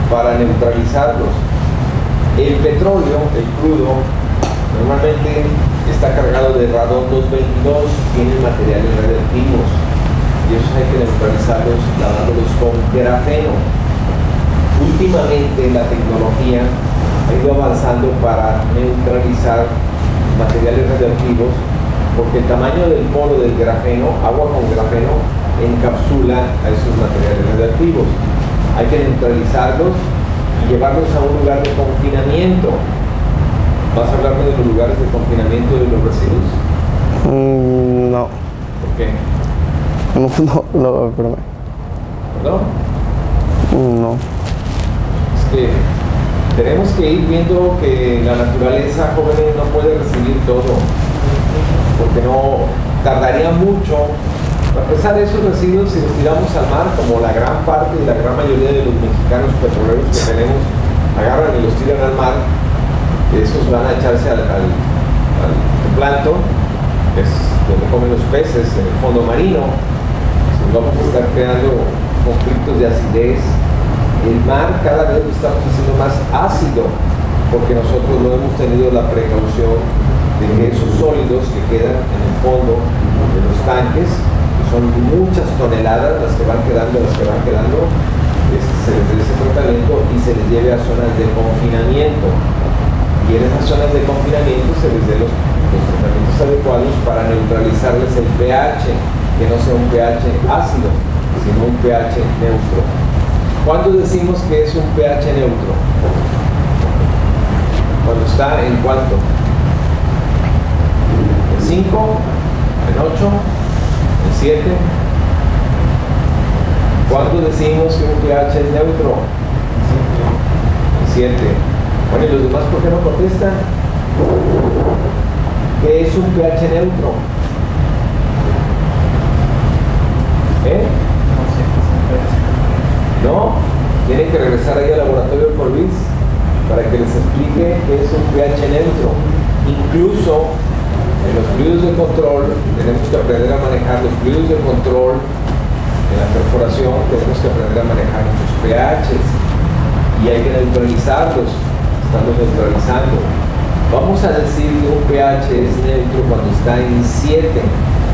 para neutralizarlos. El petróleo, el crudo, Normalmente está cargado de radón 222, tiene materiales radioactivos y esos hay que neutralizarlos lavándolos con grafeno. Últimamente la tecnología ha ido avanzando para neutralizar materiales radioactivos porque el tamaño del polo del grafeno, agua con grafeno, encapsula a esos materiales radioactivos. Hay que neutralizarlos y llevarlos a un lugar de confinamiento. ¿Vas a hablarme de los lugares de confinamiento de los residuos? Mm, no. ¿Por qué? No, no, no, espérame. ¿No? Mm, No. Es que tenemos que ir viendo que la naturaleza, jóvenes, no puede recibir todo, porque no tardaría mucho. A pesar de esos residuos, si los tiramos al mar, como la gran parte y la gran mayoría de los mexicanos petroleros que tenemos agarran y los tiran al mar, esos van a echarse al, al, al plancton, que es donde comen los peces, en el fondo marino. Vamos a estar creando conflictos de acidez, el mar cada vez lo estamos haciendo más ácido porque nosotros no hemos tenido la precaución de que esos sólidos que quedan en el fondo de los tanques, que son muchas toneladas las que van quedando, las que van quedando, es- se les dé ese tratamiento y se les lleve a zonas de confinamiento. Y en esas zonas de confinamiento se les dé los, los tratamientos adecuados para neutralizarles el pH, que no sea un pH ácido, sino un pH neutro. ¿Cuándo decimos que es un pH neutro? Cuando está en cuánto? ¿En 5? ¿En 8? ¿En 7? ¿Cuándo decimos que un pH es neutro? En 7. Bueno, ¿y los demás por qué no contestan? ¿Qué es un pH neutro? ¿Eh? No, tienen que regresar ahí al laboratorio por Luis para que les explique qué es un pH neutro. Incluso en los fluidos de control tenemos que aprender a manejar los fluidos de control en la perforación, tenemos que aprender a manejar nuestros pHs y hay que neutralizarlos, estamos neutralizando. Vamos a decir que un pH es neutro cuando está en 7.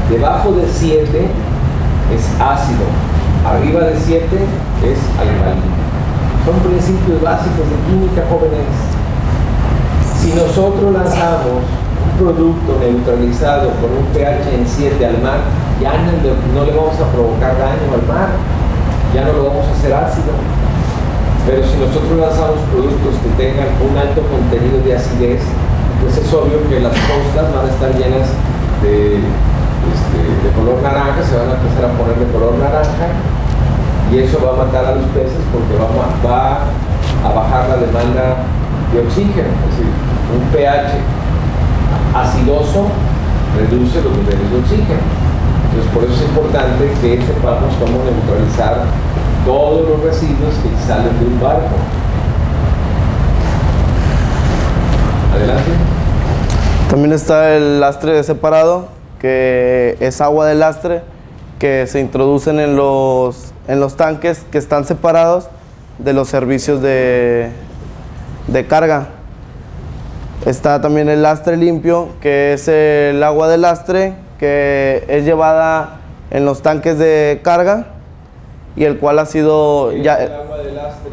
Debajo de 7 es ácido, arriba de 7 es alcalino. Son principios básicos de química jóvenes. Si nosotros lanzamos un producto neutralizado con un pH en 7 al mar, ya no no le vamos a provocar daño al mar, ya no lo vamos a hacer ácido. Pero si nosotros lanzamos productos que tengan un alto contenido de acidez, pues es obvio que las costas van a estar llenas de, este, de color naranja, van a poner de color naranja y eso va a matar a los peces porque va, a- va a bajar la demanda de oxígeno. Es decir, un pH acidoso reduce los niveles de oxígeno. Entonces, por eso es importante que sepamos cómo neutralizar todos los residuos que salen de un barco. Adelante. También está el lastre separado, que es agua de lastre, que se introducen en los, en los tanques que están separados de los servicios de, de carga. Está también el lastre limpio, que es el agua de lastre, que es llevada en los tanques de carga y el cual ha sido ¿Qué ya... es el agua de lastre?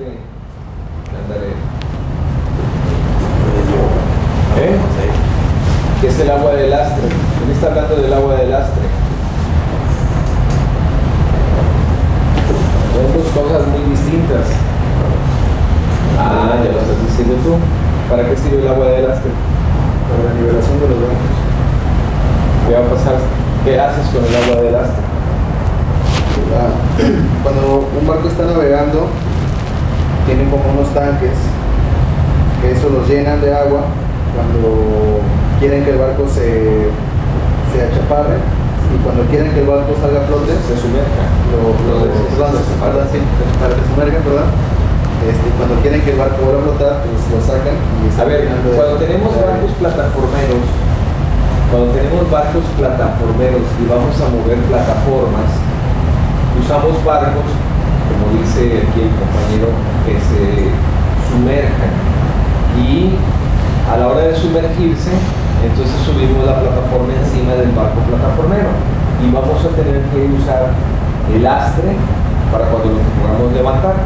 ¿Eh? ¿Qué es el agua de lastre? ¿Quién está hablando del agua de lastre? Son dos cosas muy distintas. Ah, ya lo estás diciendo tú. ¿Para qué sirve el agua de lastre? Para la liberación de los bancos. ¿Qué va a pasar? ¿Qué haces con el agua de lastre? Ah, Cuando un barco está navegando, tienen como unos tanques que eso los llenan de agua cuando quieren que el barco se, se achaparre y cuando quieren que el barco salga a flote, Se sumerja. lo, lo- para que se sumerja. Este, cuando quieren que el barco vuelva a flotar, pues lo sacan y A ver, de- cuando tenemos barcos plataformeros, cuando tenemos barcos plataformeros y vamos a mover plataformas, usamos barcos, como dice aquí el compañero, que se sumerjan y A la hora de sumergirse, entonces subimos la plataforma encima del barco plataformero y vamos a tener que usar el lastre para cuando lo podamos levantar.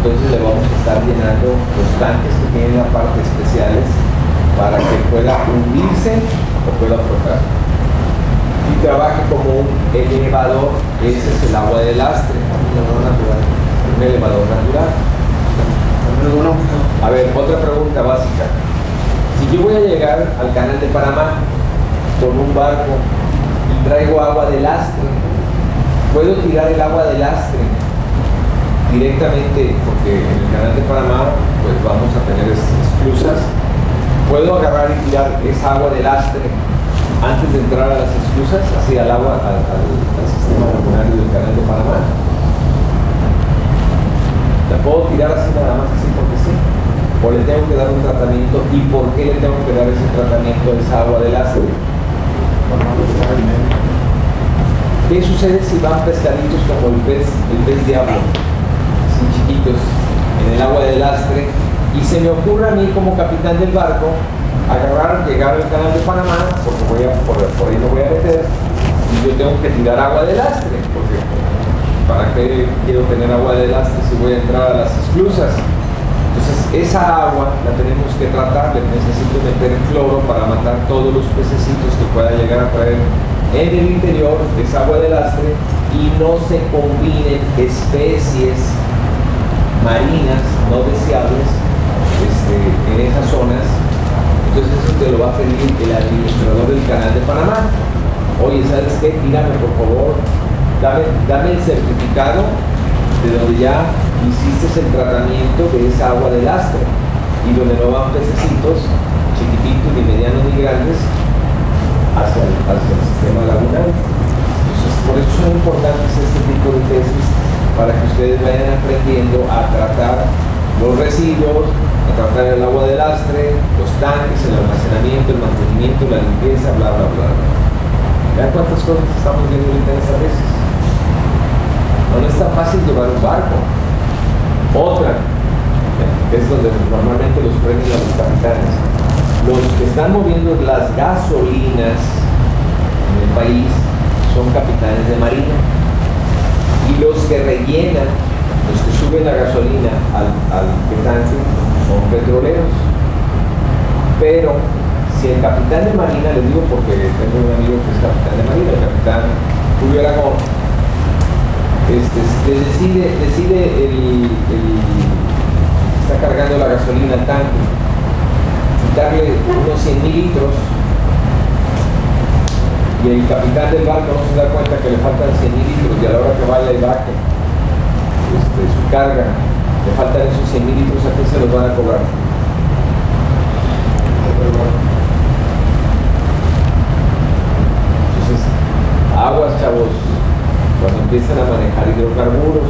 Entonces le vamos a estar llenando los tanques que tienen la parte especiales para que pueda hundirse o pueda flotar. Y trabaje como un elevador, ese es el agua de lastre, un elevador natural. Un elevador natural. A ver, otra pregunta básica. Si yo voy a llegar al canal de Panamá con un barco y traigo agua de lastre, puedo tirar el agua de lastre directamente, porque en el canal de Panamá pues vamos a tener esclusas, puedo agarrar y tirar esa agua de lastre antes de entrar a las esclusas, así al agua, al, sistema lagunario del canal de Panamá. La puedo tirar así nada más, así porque sí. O le tengo que dar un tratamiento. ¿Y por qué le tengo que dar ese tratamiento a esa agua de lastre? ¿Qué sucede si van pescaditos como el pez, el pez diablo? chiquitos en el agua de lastre y se me ocurre a mí como capitán del barco agarrar, llegar al canal de Panamá, porque voy a, por, ahí no voy a meter, y yo tengo que tirar agua de lastre, porque ¿para qué quiero tener agua de lastre si voy a entrar a las esclusas? Entonces esa agua la tenemos que tratar, le necesito meter cloro para matar todos los pececitos que pueda llegar a traer en el interior, esa agua de lastre, y no se combinen especies marinas no deseables este, en esas zonas. Entonces eso te lo va a pedir el administrador del canal de Panamá. Oye, ¿sabes qué? Tírame por favor, dame, dame el certificado de donde ya hiciste el tratamiento de esa agua de lastre y donde no van pececitos chiquititos, ni medianos, ni grandes hacia el, hacia el sistema lagunar. Entonces, por eso son importantes este tipo de tesis para que ustedes vayan aprendiendo a tratar los residuos, a tratar el agua de lastre, los tanques, el almacenamiento, el mantenimiento, la limpieza, bla, bla, bla. Vean cuántas cosas estamos viendo ahorita en estas veces. No es tan fácil llevar un barco. Otra, es donde normalmente los a los capitanes. Los que están moviendo las gasolinas en el país son capitanes de marina y los que rellenan, los que suben la gasolina al, al son petroleros. Pero si el capitán de marina, les digo porque tengo un amigo que es capitán de marina, el capitán Julio Aragón, este, decide, decide el, está cargando la gasolina al tanque, quitarle unos 100 mil litros. Y el capitán del barco no se da cuenta que le faltan 100 litros y a la hora que vaya y baje este, su carga, le faltan esos 100 litros, ¿a qué se los van a cobrar? Entonces, aguas chavos, cuando empiezan a manejar hidrocarburos,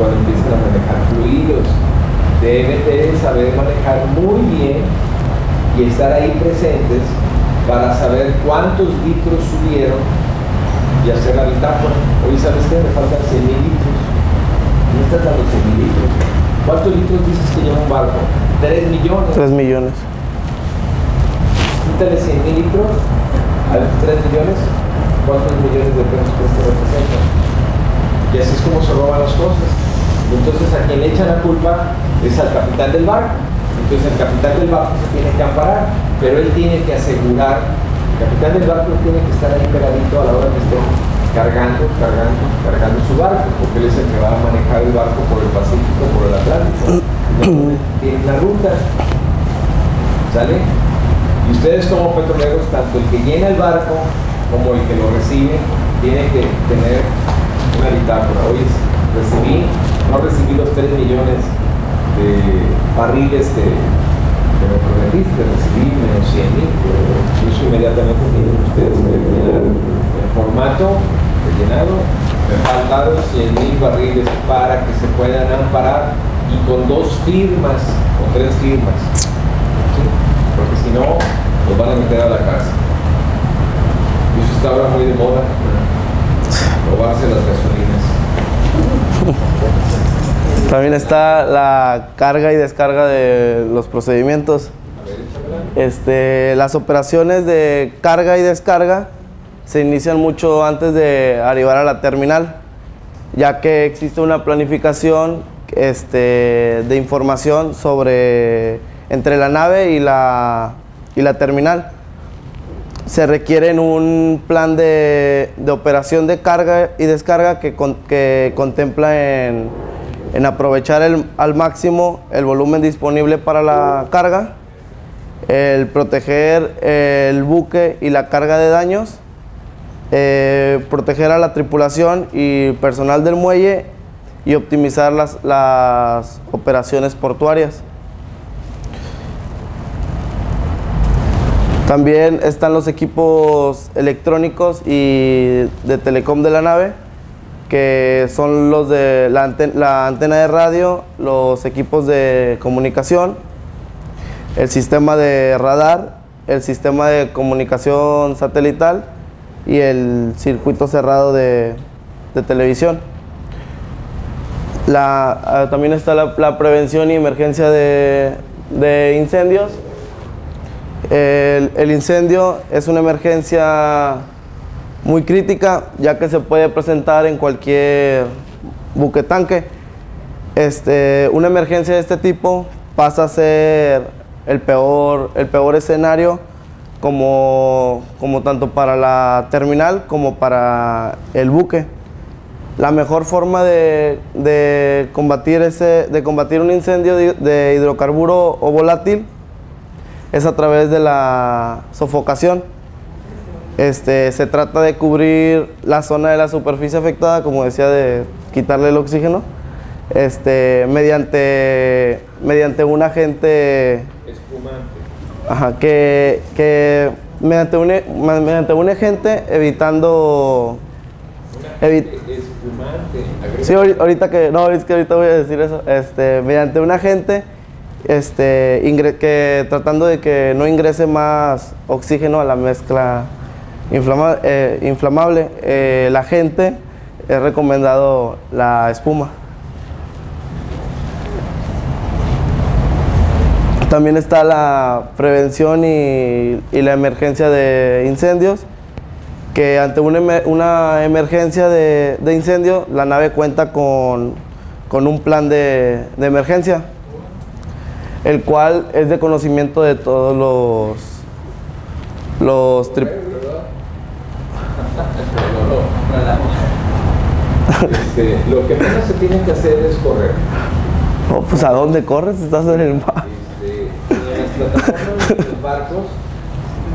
cuando empiezan a manejar fluidos, deben de saber manejar muy bien y estar ahí presentes para saber cuántos litros subieron y hacer la bitácora. Hoy sabes que me faltan 100 mil litros. No estás dando 100 mil litros. ¿Cuántos litros dices que lleva un barco? 3 millones. 3 millones. Quítale 100 mil litros a 3 millones. ¿Cuántos millones de pesos esto representa? Y así es como se roban las cosas. Entonces a quien le echan la culpa es al capitán del barco. Entonces el capitán del barco se tiene que amparar pero él tiene que asegurar, el capitán del barco tiene que estar ahí pegadito a la hora que esté cargando, cargando, cargando su barco, porque él es el que va a manejar el barco por el Pacífico, por el Atlántico. Tiene la ruta, ¿sale? Y ustedes como petroleros, tanto el que llena el barco como el que lo recibe, tiene que tener una bitácora. Oye, recibí, no recibí los 3 millones de barriles de que me prometiste recibir menos 100 mil, eso inmediatamente tienen ustedes que llenar el formato rellenado, me faltaron 100 mil barriles para que se puedan amparar y con dos firmas o tres firmas, porque si no, los van a meter a la casa. Eso está ahora muy de moda, robarse las gasolinas. También está la carga y descarga de los procedimientos. Este, las operaciones de carga y descarga se inician mucho antes de arribar a la terminal, ya que existe una planificación este, de información sobre entre la nave y la, y la terminal. Se requiere un plan de, de operación de carga y descarga que, con- que contempla en, en aprovechar al máximo el volumen disponible para la carga, el proteger el buque y la carga de daños, eh, proteger a la tripulación y personal del muelle y optimizar las, las operaciones portuarias. También están los equipos electrónicos y de telecom de la nave, que son los de la, anten- la antena de radio, los equipos de comunicación, el sistema de radar, el sistema de comunicación satelital y el circuito cerrado de, televisión. Ah, también está la, prevención y emergencia de incendios. El, incendio es una emergencia muy crítica, ya que se puede presentar en cualquier buque tanque. Este, una emergencia de este tipo pasa a ser el peor, el peor escenario como, como tanto para la terminal como para el buque. La mejor forma de, de combatir, ese, de combatir un incendio de hidrocarburo o volátil es a través de la sofocación. Este, se trata de cubrir la zona de la superficie afectada, como decía, de quitarle el oxígeno, este, mediante, mediante un agente Espumante. Ajá, que, que mediante, un, mediante un agente evitando... evi- Espumante. sí, ahori- ahorita que... No, es que ahorita voy a decir eso. Este, mediante un agente este, que tratando de que no ingrese más oxígeno a la mezcla eh, inflamable, eh, el agente es recomendado la espuma. También está la prevención y, la emergencia de incendios, que ante una, emer- una emergencia de, de incendio, la nave cuenta con, un plan de emergencia, el cual es de conocimiento de todos los, los tri- Este, lo que menos se tiene que hacer es correr. Oh, pues ¿a dónde corres? Estás en el mar. Este, en las plataformas de los barcos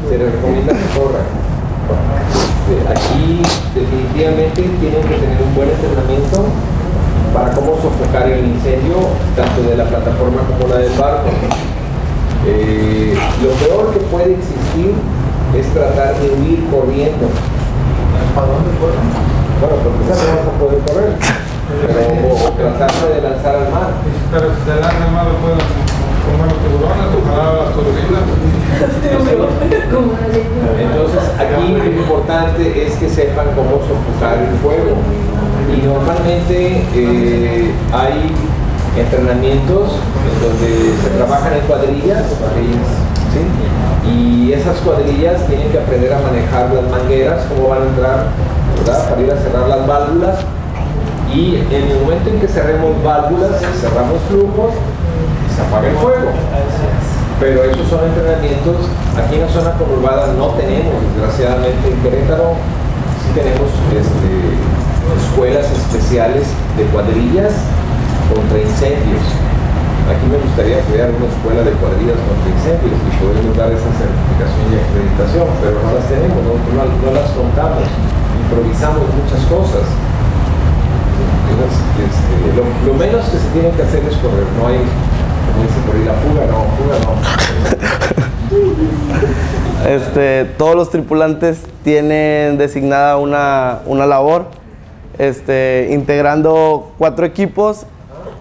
se les recomienda que corran. Este, aquí definitivamente tienen que tener un buen entrenamiento para cómo sofocar el incendio tanto de la plataforma como la del barco. Eh, lo peor que puede existir es tratar de huir corriendo. ¿Para dónde corren? Bueno, porque no vas a poder correr. Pero, o tratar de lanzar al mar. Pero si se dan el mar, pueden comer los tiburones o jalar las turbinas. Entonces aquí lo importante es que sepan cómo sofocar el fuego. Y normalmente eh, hay entrenamientos en donde se trabajan en cuadrillas, y esas cuadrillas tienen que aprender a manejar las mangueras, cómo van a entrar, ¿verdad? Para ir a cerrar las válvulas. Y en el momento en que cerremos válvulas, cerramos flujos, se apaga el fuego. Pero esos son entrenamientos, aquí en la zona conurbada no tenemos, desgraciadamente en Querétaro tenemos este, escuelas especiales de cuadrillas contra incendios. Aquí me gustaría crear una escuela de cuadrillas contra incendios y poderles dar esa certificación y acreditación, pero no las tenemos, no, las contamos, improvisamos muchas cosas. Este, lo, menos que se tiene que hacer es correr, no hay, como dice por la fuga, no, fuga no. Este, todos los tripulantes tienen designada una, una labor, este, integrando cuatro equipos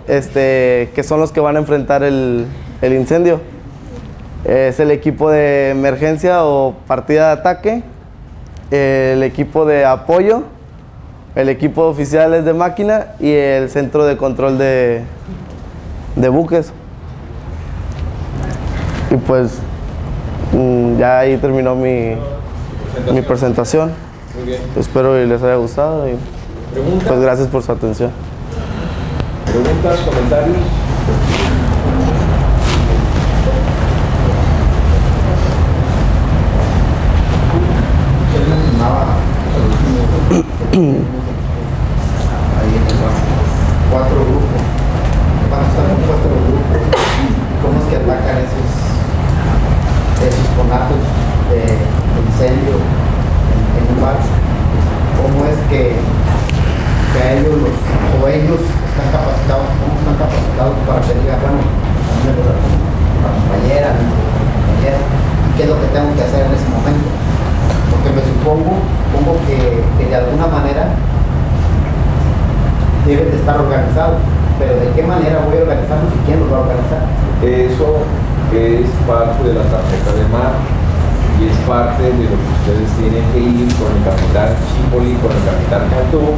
este, que son los que van a enfrentar el, el incendio. Es el equipo de emergencia o partida de ataque, el equipo de apoyo, el equipo de oficiales de máquina y el centro de control de, de buques. Y pues ya ahí terminó mi, mi presentación. Muy bien. Espero que les haya gustado y ¿Preguntas? pues gracias por su atención. ¿Preguntas, comentarios? Él mencionaba ahí en el banco, cuatro grupos. Cuando están en cuatro grupos, ¿cómo es que atacan esos, esos conatos de, de incendio en, en un bar? ¿Cómo es que, que a ellos los, o ellos están capacitados, cómo están capacitados para que digan, bueno, a mí me gusta la compañera, mi compañera, y qué es lo que tengo que hacer en ese momento? porque me supongo, supongo que, que de alguna manera deben de estar organizados, pero de qué manera voy a organizarlos y quién los va a organizar. Eso es parte de la tarjeta de mar y es parte de lo que ustedes tienen que ir con el capitán Chipoli, con el capitán Cantú,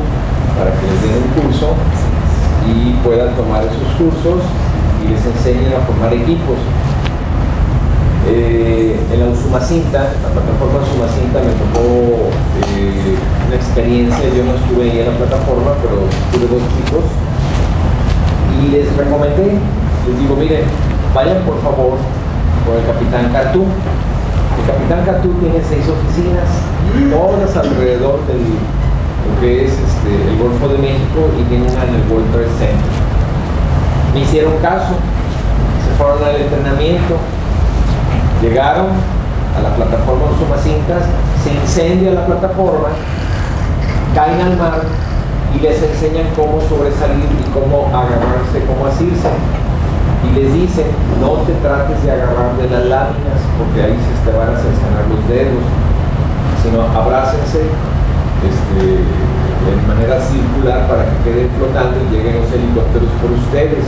para que les den un curso y puedan tomar esos cursos y les enseñen a formar equipos. Eh, en la Usumacinta, en la plataforma Usumacinta me tocó eh, una experiencia, yo no estuve ahí en la plataforma, pero tuve dos chicos y les recomendé, les digo, miren, vayan por favor con Catú. El capitán Catú tiene seis oficinas, todas alrededor del lo que es este, el Golfo de México y tiene una en el World Trade Center. Me hicieron caso, se fueron al entrenamiento, llegaron a la plataforma de Sumacintas, se incendia la plataforma, caen al mar y les enseñan cómo sobresalir y cómo agarrarse, cómo asirse. Les dicen, no te trates de agarrar de las láminas porque ahí se te van a cercenar los dedos, sino abrácense este, de manera circular para que queden flotando y lleguen los helicópteros por ustedes.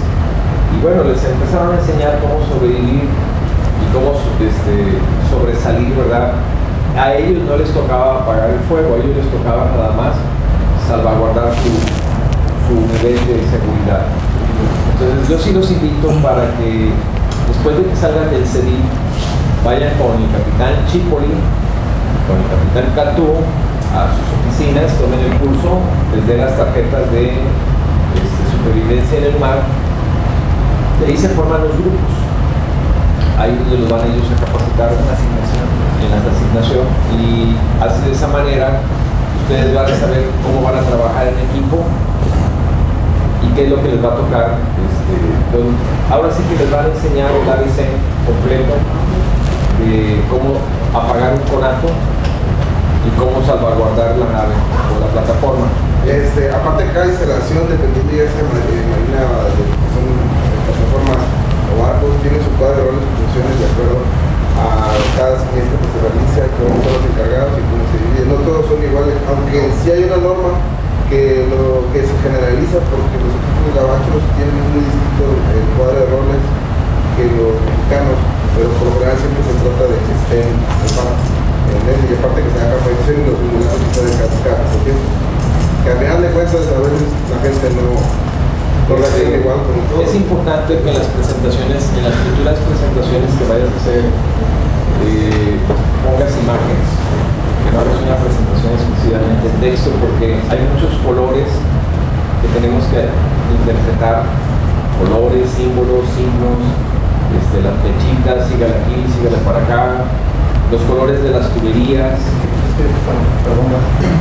Y bueno, les empezaron a enseñar cómo sobrevivir y cómo este, sobresalir, ¿verdad? A ellos no les tocaba apagar el fuego, a ellos les tocaba nada más salvaguardar su, su nivel de seguridad. Entonces yo sí los invito para que después de que salgan del CEDIL, vayan con el capitán Chipoli, con el capitán Catú, a sus oficinas, tomen el curso, les den las tarjetas de este, supervivencia en el mar, y ahí se forman los grupos. Ahí donde los van ellos a capacitar en la asignación, en la asignación y así de esa manera ustedes van a saber cómo van a trabajar en equipo y qué es lo que les va a tocar. Este, entonces, ahora sí que les van a enseñar el ABC completo de cómo apagar un conato y cómo salvaguardar la nave o la plataforma. Este, aparte cada instalación, dependiendo ya sea marina, de, son plataformas o barcos, tiene su cuadro de funciones de acuerdo a cada siniestro que se realiza, con todos los encargados y cómo se divide. No todos son iguales, aunque sí hay una norma que, lo, que se generaliza porque los equipos gabachos tienen muy distinto el cuadro de roles que los mexicanos, pero por lo general siempre se trata de que estén par en y aparte que se haga capacitación y los simulados se pueden cascar, que al final de cuentas a veces la gente no, no reacciona igual con todo. Es importante que en las presentaciones, en las futuras presentaciones que vayas a hacer, eh, pongas imágenes, que no hagas una presentación exclusivamente en texto, porque hay muchos colores que tenemos que interpretar, colores, símbolos, signos, este, las flechitas, sígale aquí, sígale para acá, los colores de las tuberías, Es que, bueno, perdón,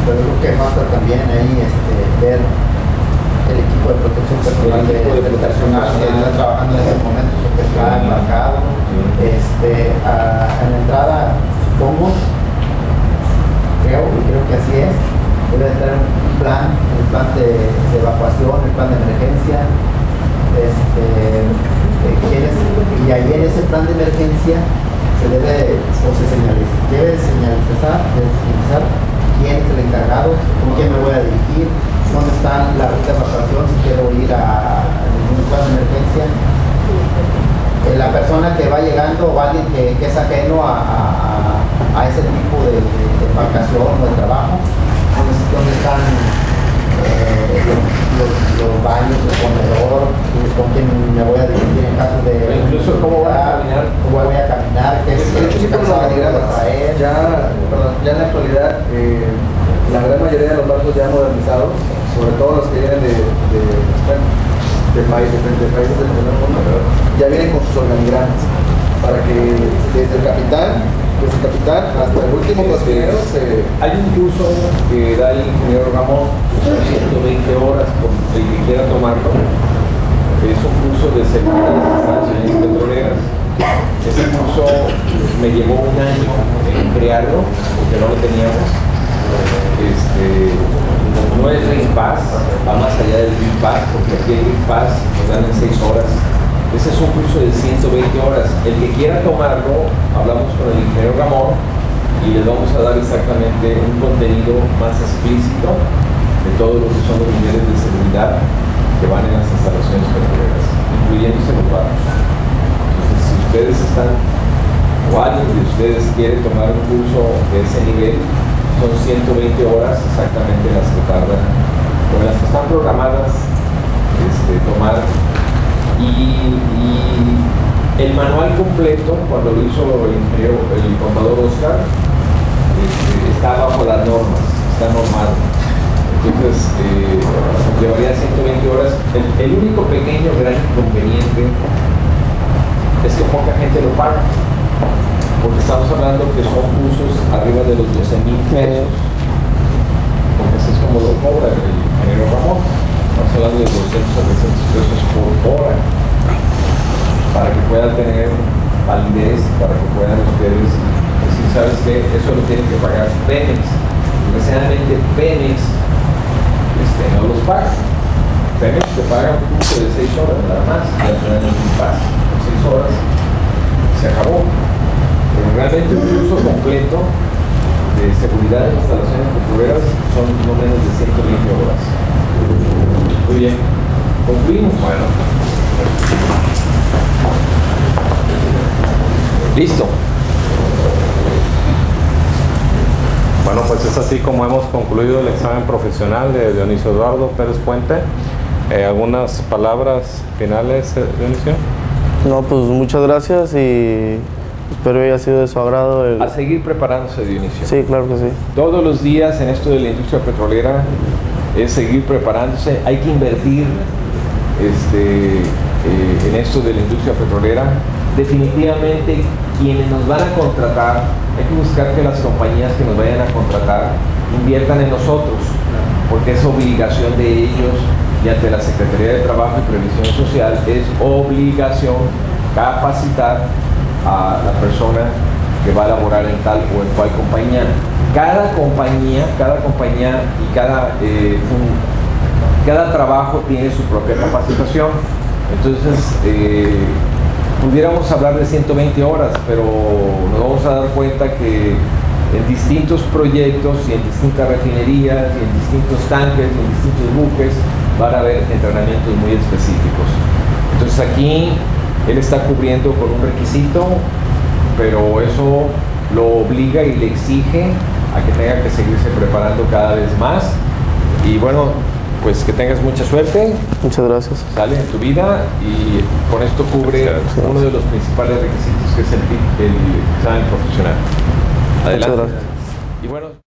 pero que falta también ahí este, ver el equipo de protección personal El de, equipo de del protección que está trabajando en este momento, eso que está Sí. embarcado. Este, a- en la entrada, supongo, y creo que así es, debe de tener un plan, el plan de, evacuación, el plan de emergencia, este, eh, y ahí en ese plan de emergencia se debe, o se señaliza, debe señalizar, debe señalizar quién es el encargado, con quién me voy a dirigir, dónde está la ruta de evacuación, si quiero ir a algún plan de emergencia. Eh, La persona que va llegando o alguien que, es ajeno a- a ese tipo de, de embarcación o de trabajo, pues, donde están eh, los, los, baños, el comedor, con quien me voy a dirigir en caso de... Incluso cómo voy a caminar. Cómo voy a caminar, que es... De hecho, sí, traer, ya, ya en la actualidad, eh, la gran mayoría de los barcos ya modernizados, sobre todo los que vienen de... de, de, países, de países del primer mundo, ya vienen con sus organigramas para que desde el capital desde el capitán hasta el último se Hay un curso que da el ingeniero Ramón, que son 120 horas, el que quiera tomarlo. Es un curso de seguridad de petroleras. Ese curso me llevó un año en crearlo, porque no lo teníamos. Este, no es Ring va más allá del Ring porque aquí el Ring nos dan en 6 horas. Ese es un curso de 120 horas. El que quiera tomarlo, hablamos con el ingeniero Ramón y les vamos a dar exactamente un contenido más explícito de todos los que son los niveles de seguridad que van en las instalaciones petroleras, incluyéndose los barcos. Entonces, si ustedes están, o alguien de ustedes quiere tomar un curso de ese nivel, son 120 horas exactamente las que tardan, con las que están programadas este, tomar. Y, el manual completo, cuando lo hizo el ingeniero, el contador Oscar, este, está bajo las normas, está normado. Entonces, eh, llevaría 120 horas. El, el único pequeño gran inconveniente es que poca gente lo paga. Porque estamos hablando que son cursos arriba de los 12 mil pesos. Porque así es como lo cobra el ingeniero Ramón. Estamos hablando de 200 a 300 pesos por hora. Para que puedan tener validez, para que puedan ustedes decir, ¿sabes qué? Eso lo tienen que pagar Pemex. Desgraciadamente Pemex este, no los paga. Pemex te paga un curso de 6 horas nada más, ya te dan el paz. 6 horas, se acabó. Pero realmente un curso completo de seguridad de instalaciones petroleras son no menos de 120 horas. Muy bien. Concluimos. Bueno. Listo. Bueno, pues es así como hemos concluido el examen profesional de Dionisio Eduardo Pérez Puente. Eh, ¿Algunas palabras finales, eh, Dionisio? No, pues muchas gracias y espero haya sido de su agrado. el- A seguir preparándose, Dionisio. Sí, claro que sí. Todos los días en esto de la industria petrolera es seguir preparándose. Hay que invertir este, eh, en esto de la industria petrolera. Definitivamente quienes nos van a contratar, hay que buscar que las compañías que nos vayan a contratar inviertan en nosotros, porque es obligación de ellos y ante la Secretaría de Trabajo y Previsión Social es obligación capacitar a la persona que va a laborar en tal o en cual compañía. Cada compañía, cada compañía y cada, eh, cada trabajo tiene su propia capacitación. Entonces, eh, pudiéramos hablar de 120 horas, pero nos vamos a dar cuenta que en distintos proyectos y en distintas refinerías y en distintos tanques y en distintos buques van a haber entrenamientos muy específicos. Entonces aquí él está cubriendo con un requisito, pero eso lo obliga y le exige a que tenga que seguirse preparando cada vez más. Y bueno, pues que tengas mucha suerte, Muchas gracias. sale en tu vida y con esto cubre uno de los principales requisitos que es el, el examen profesional. Adelante. gracias. Y bueno.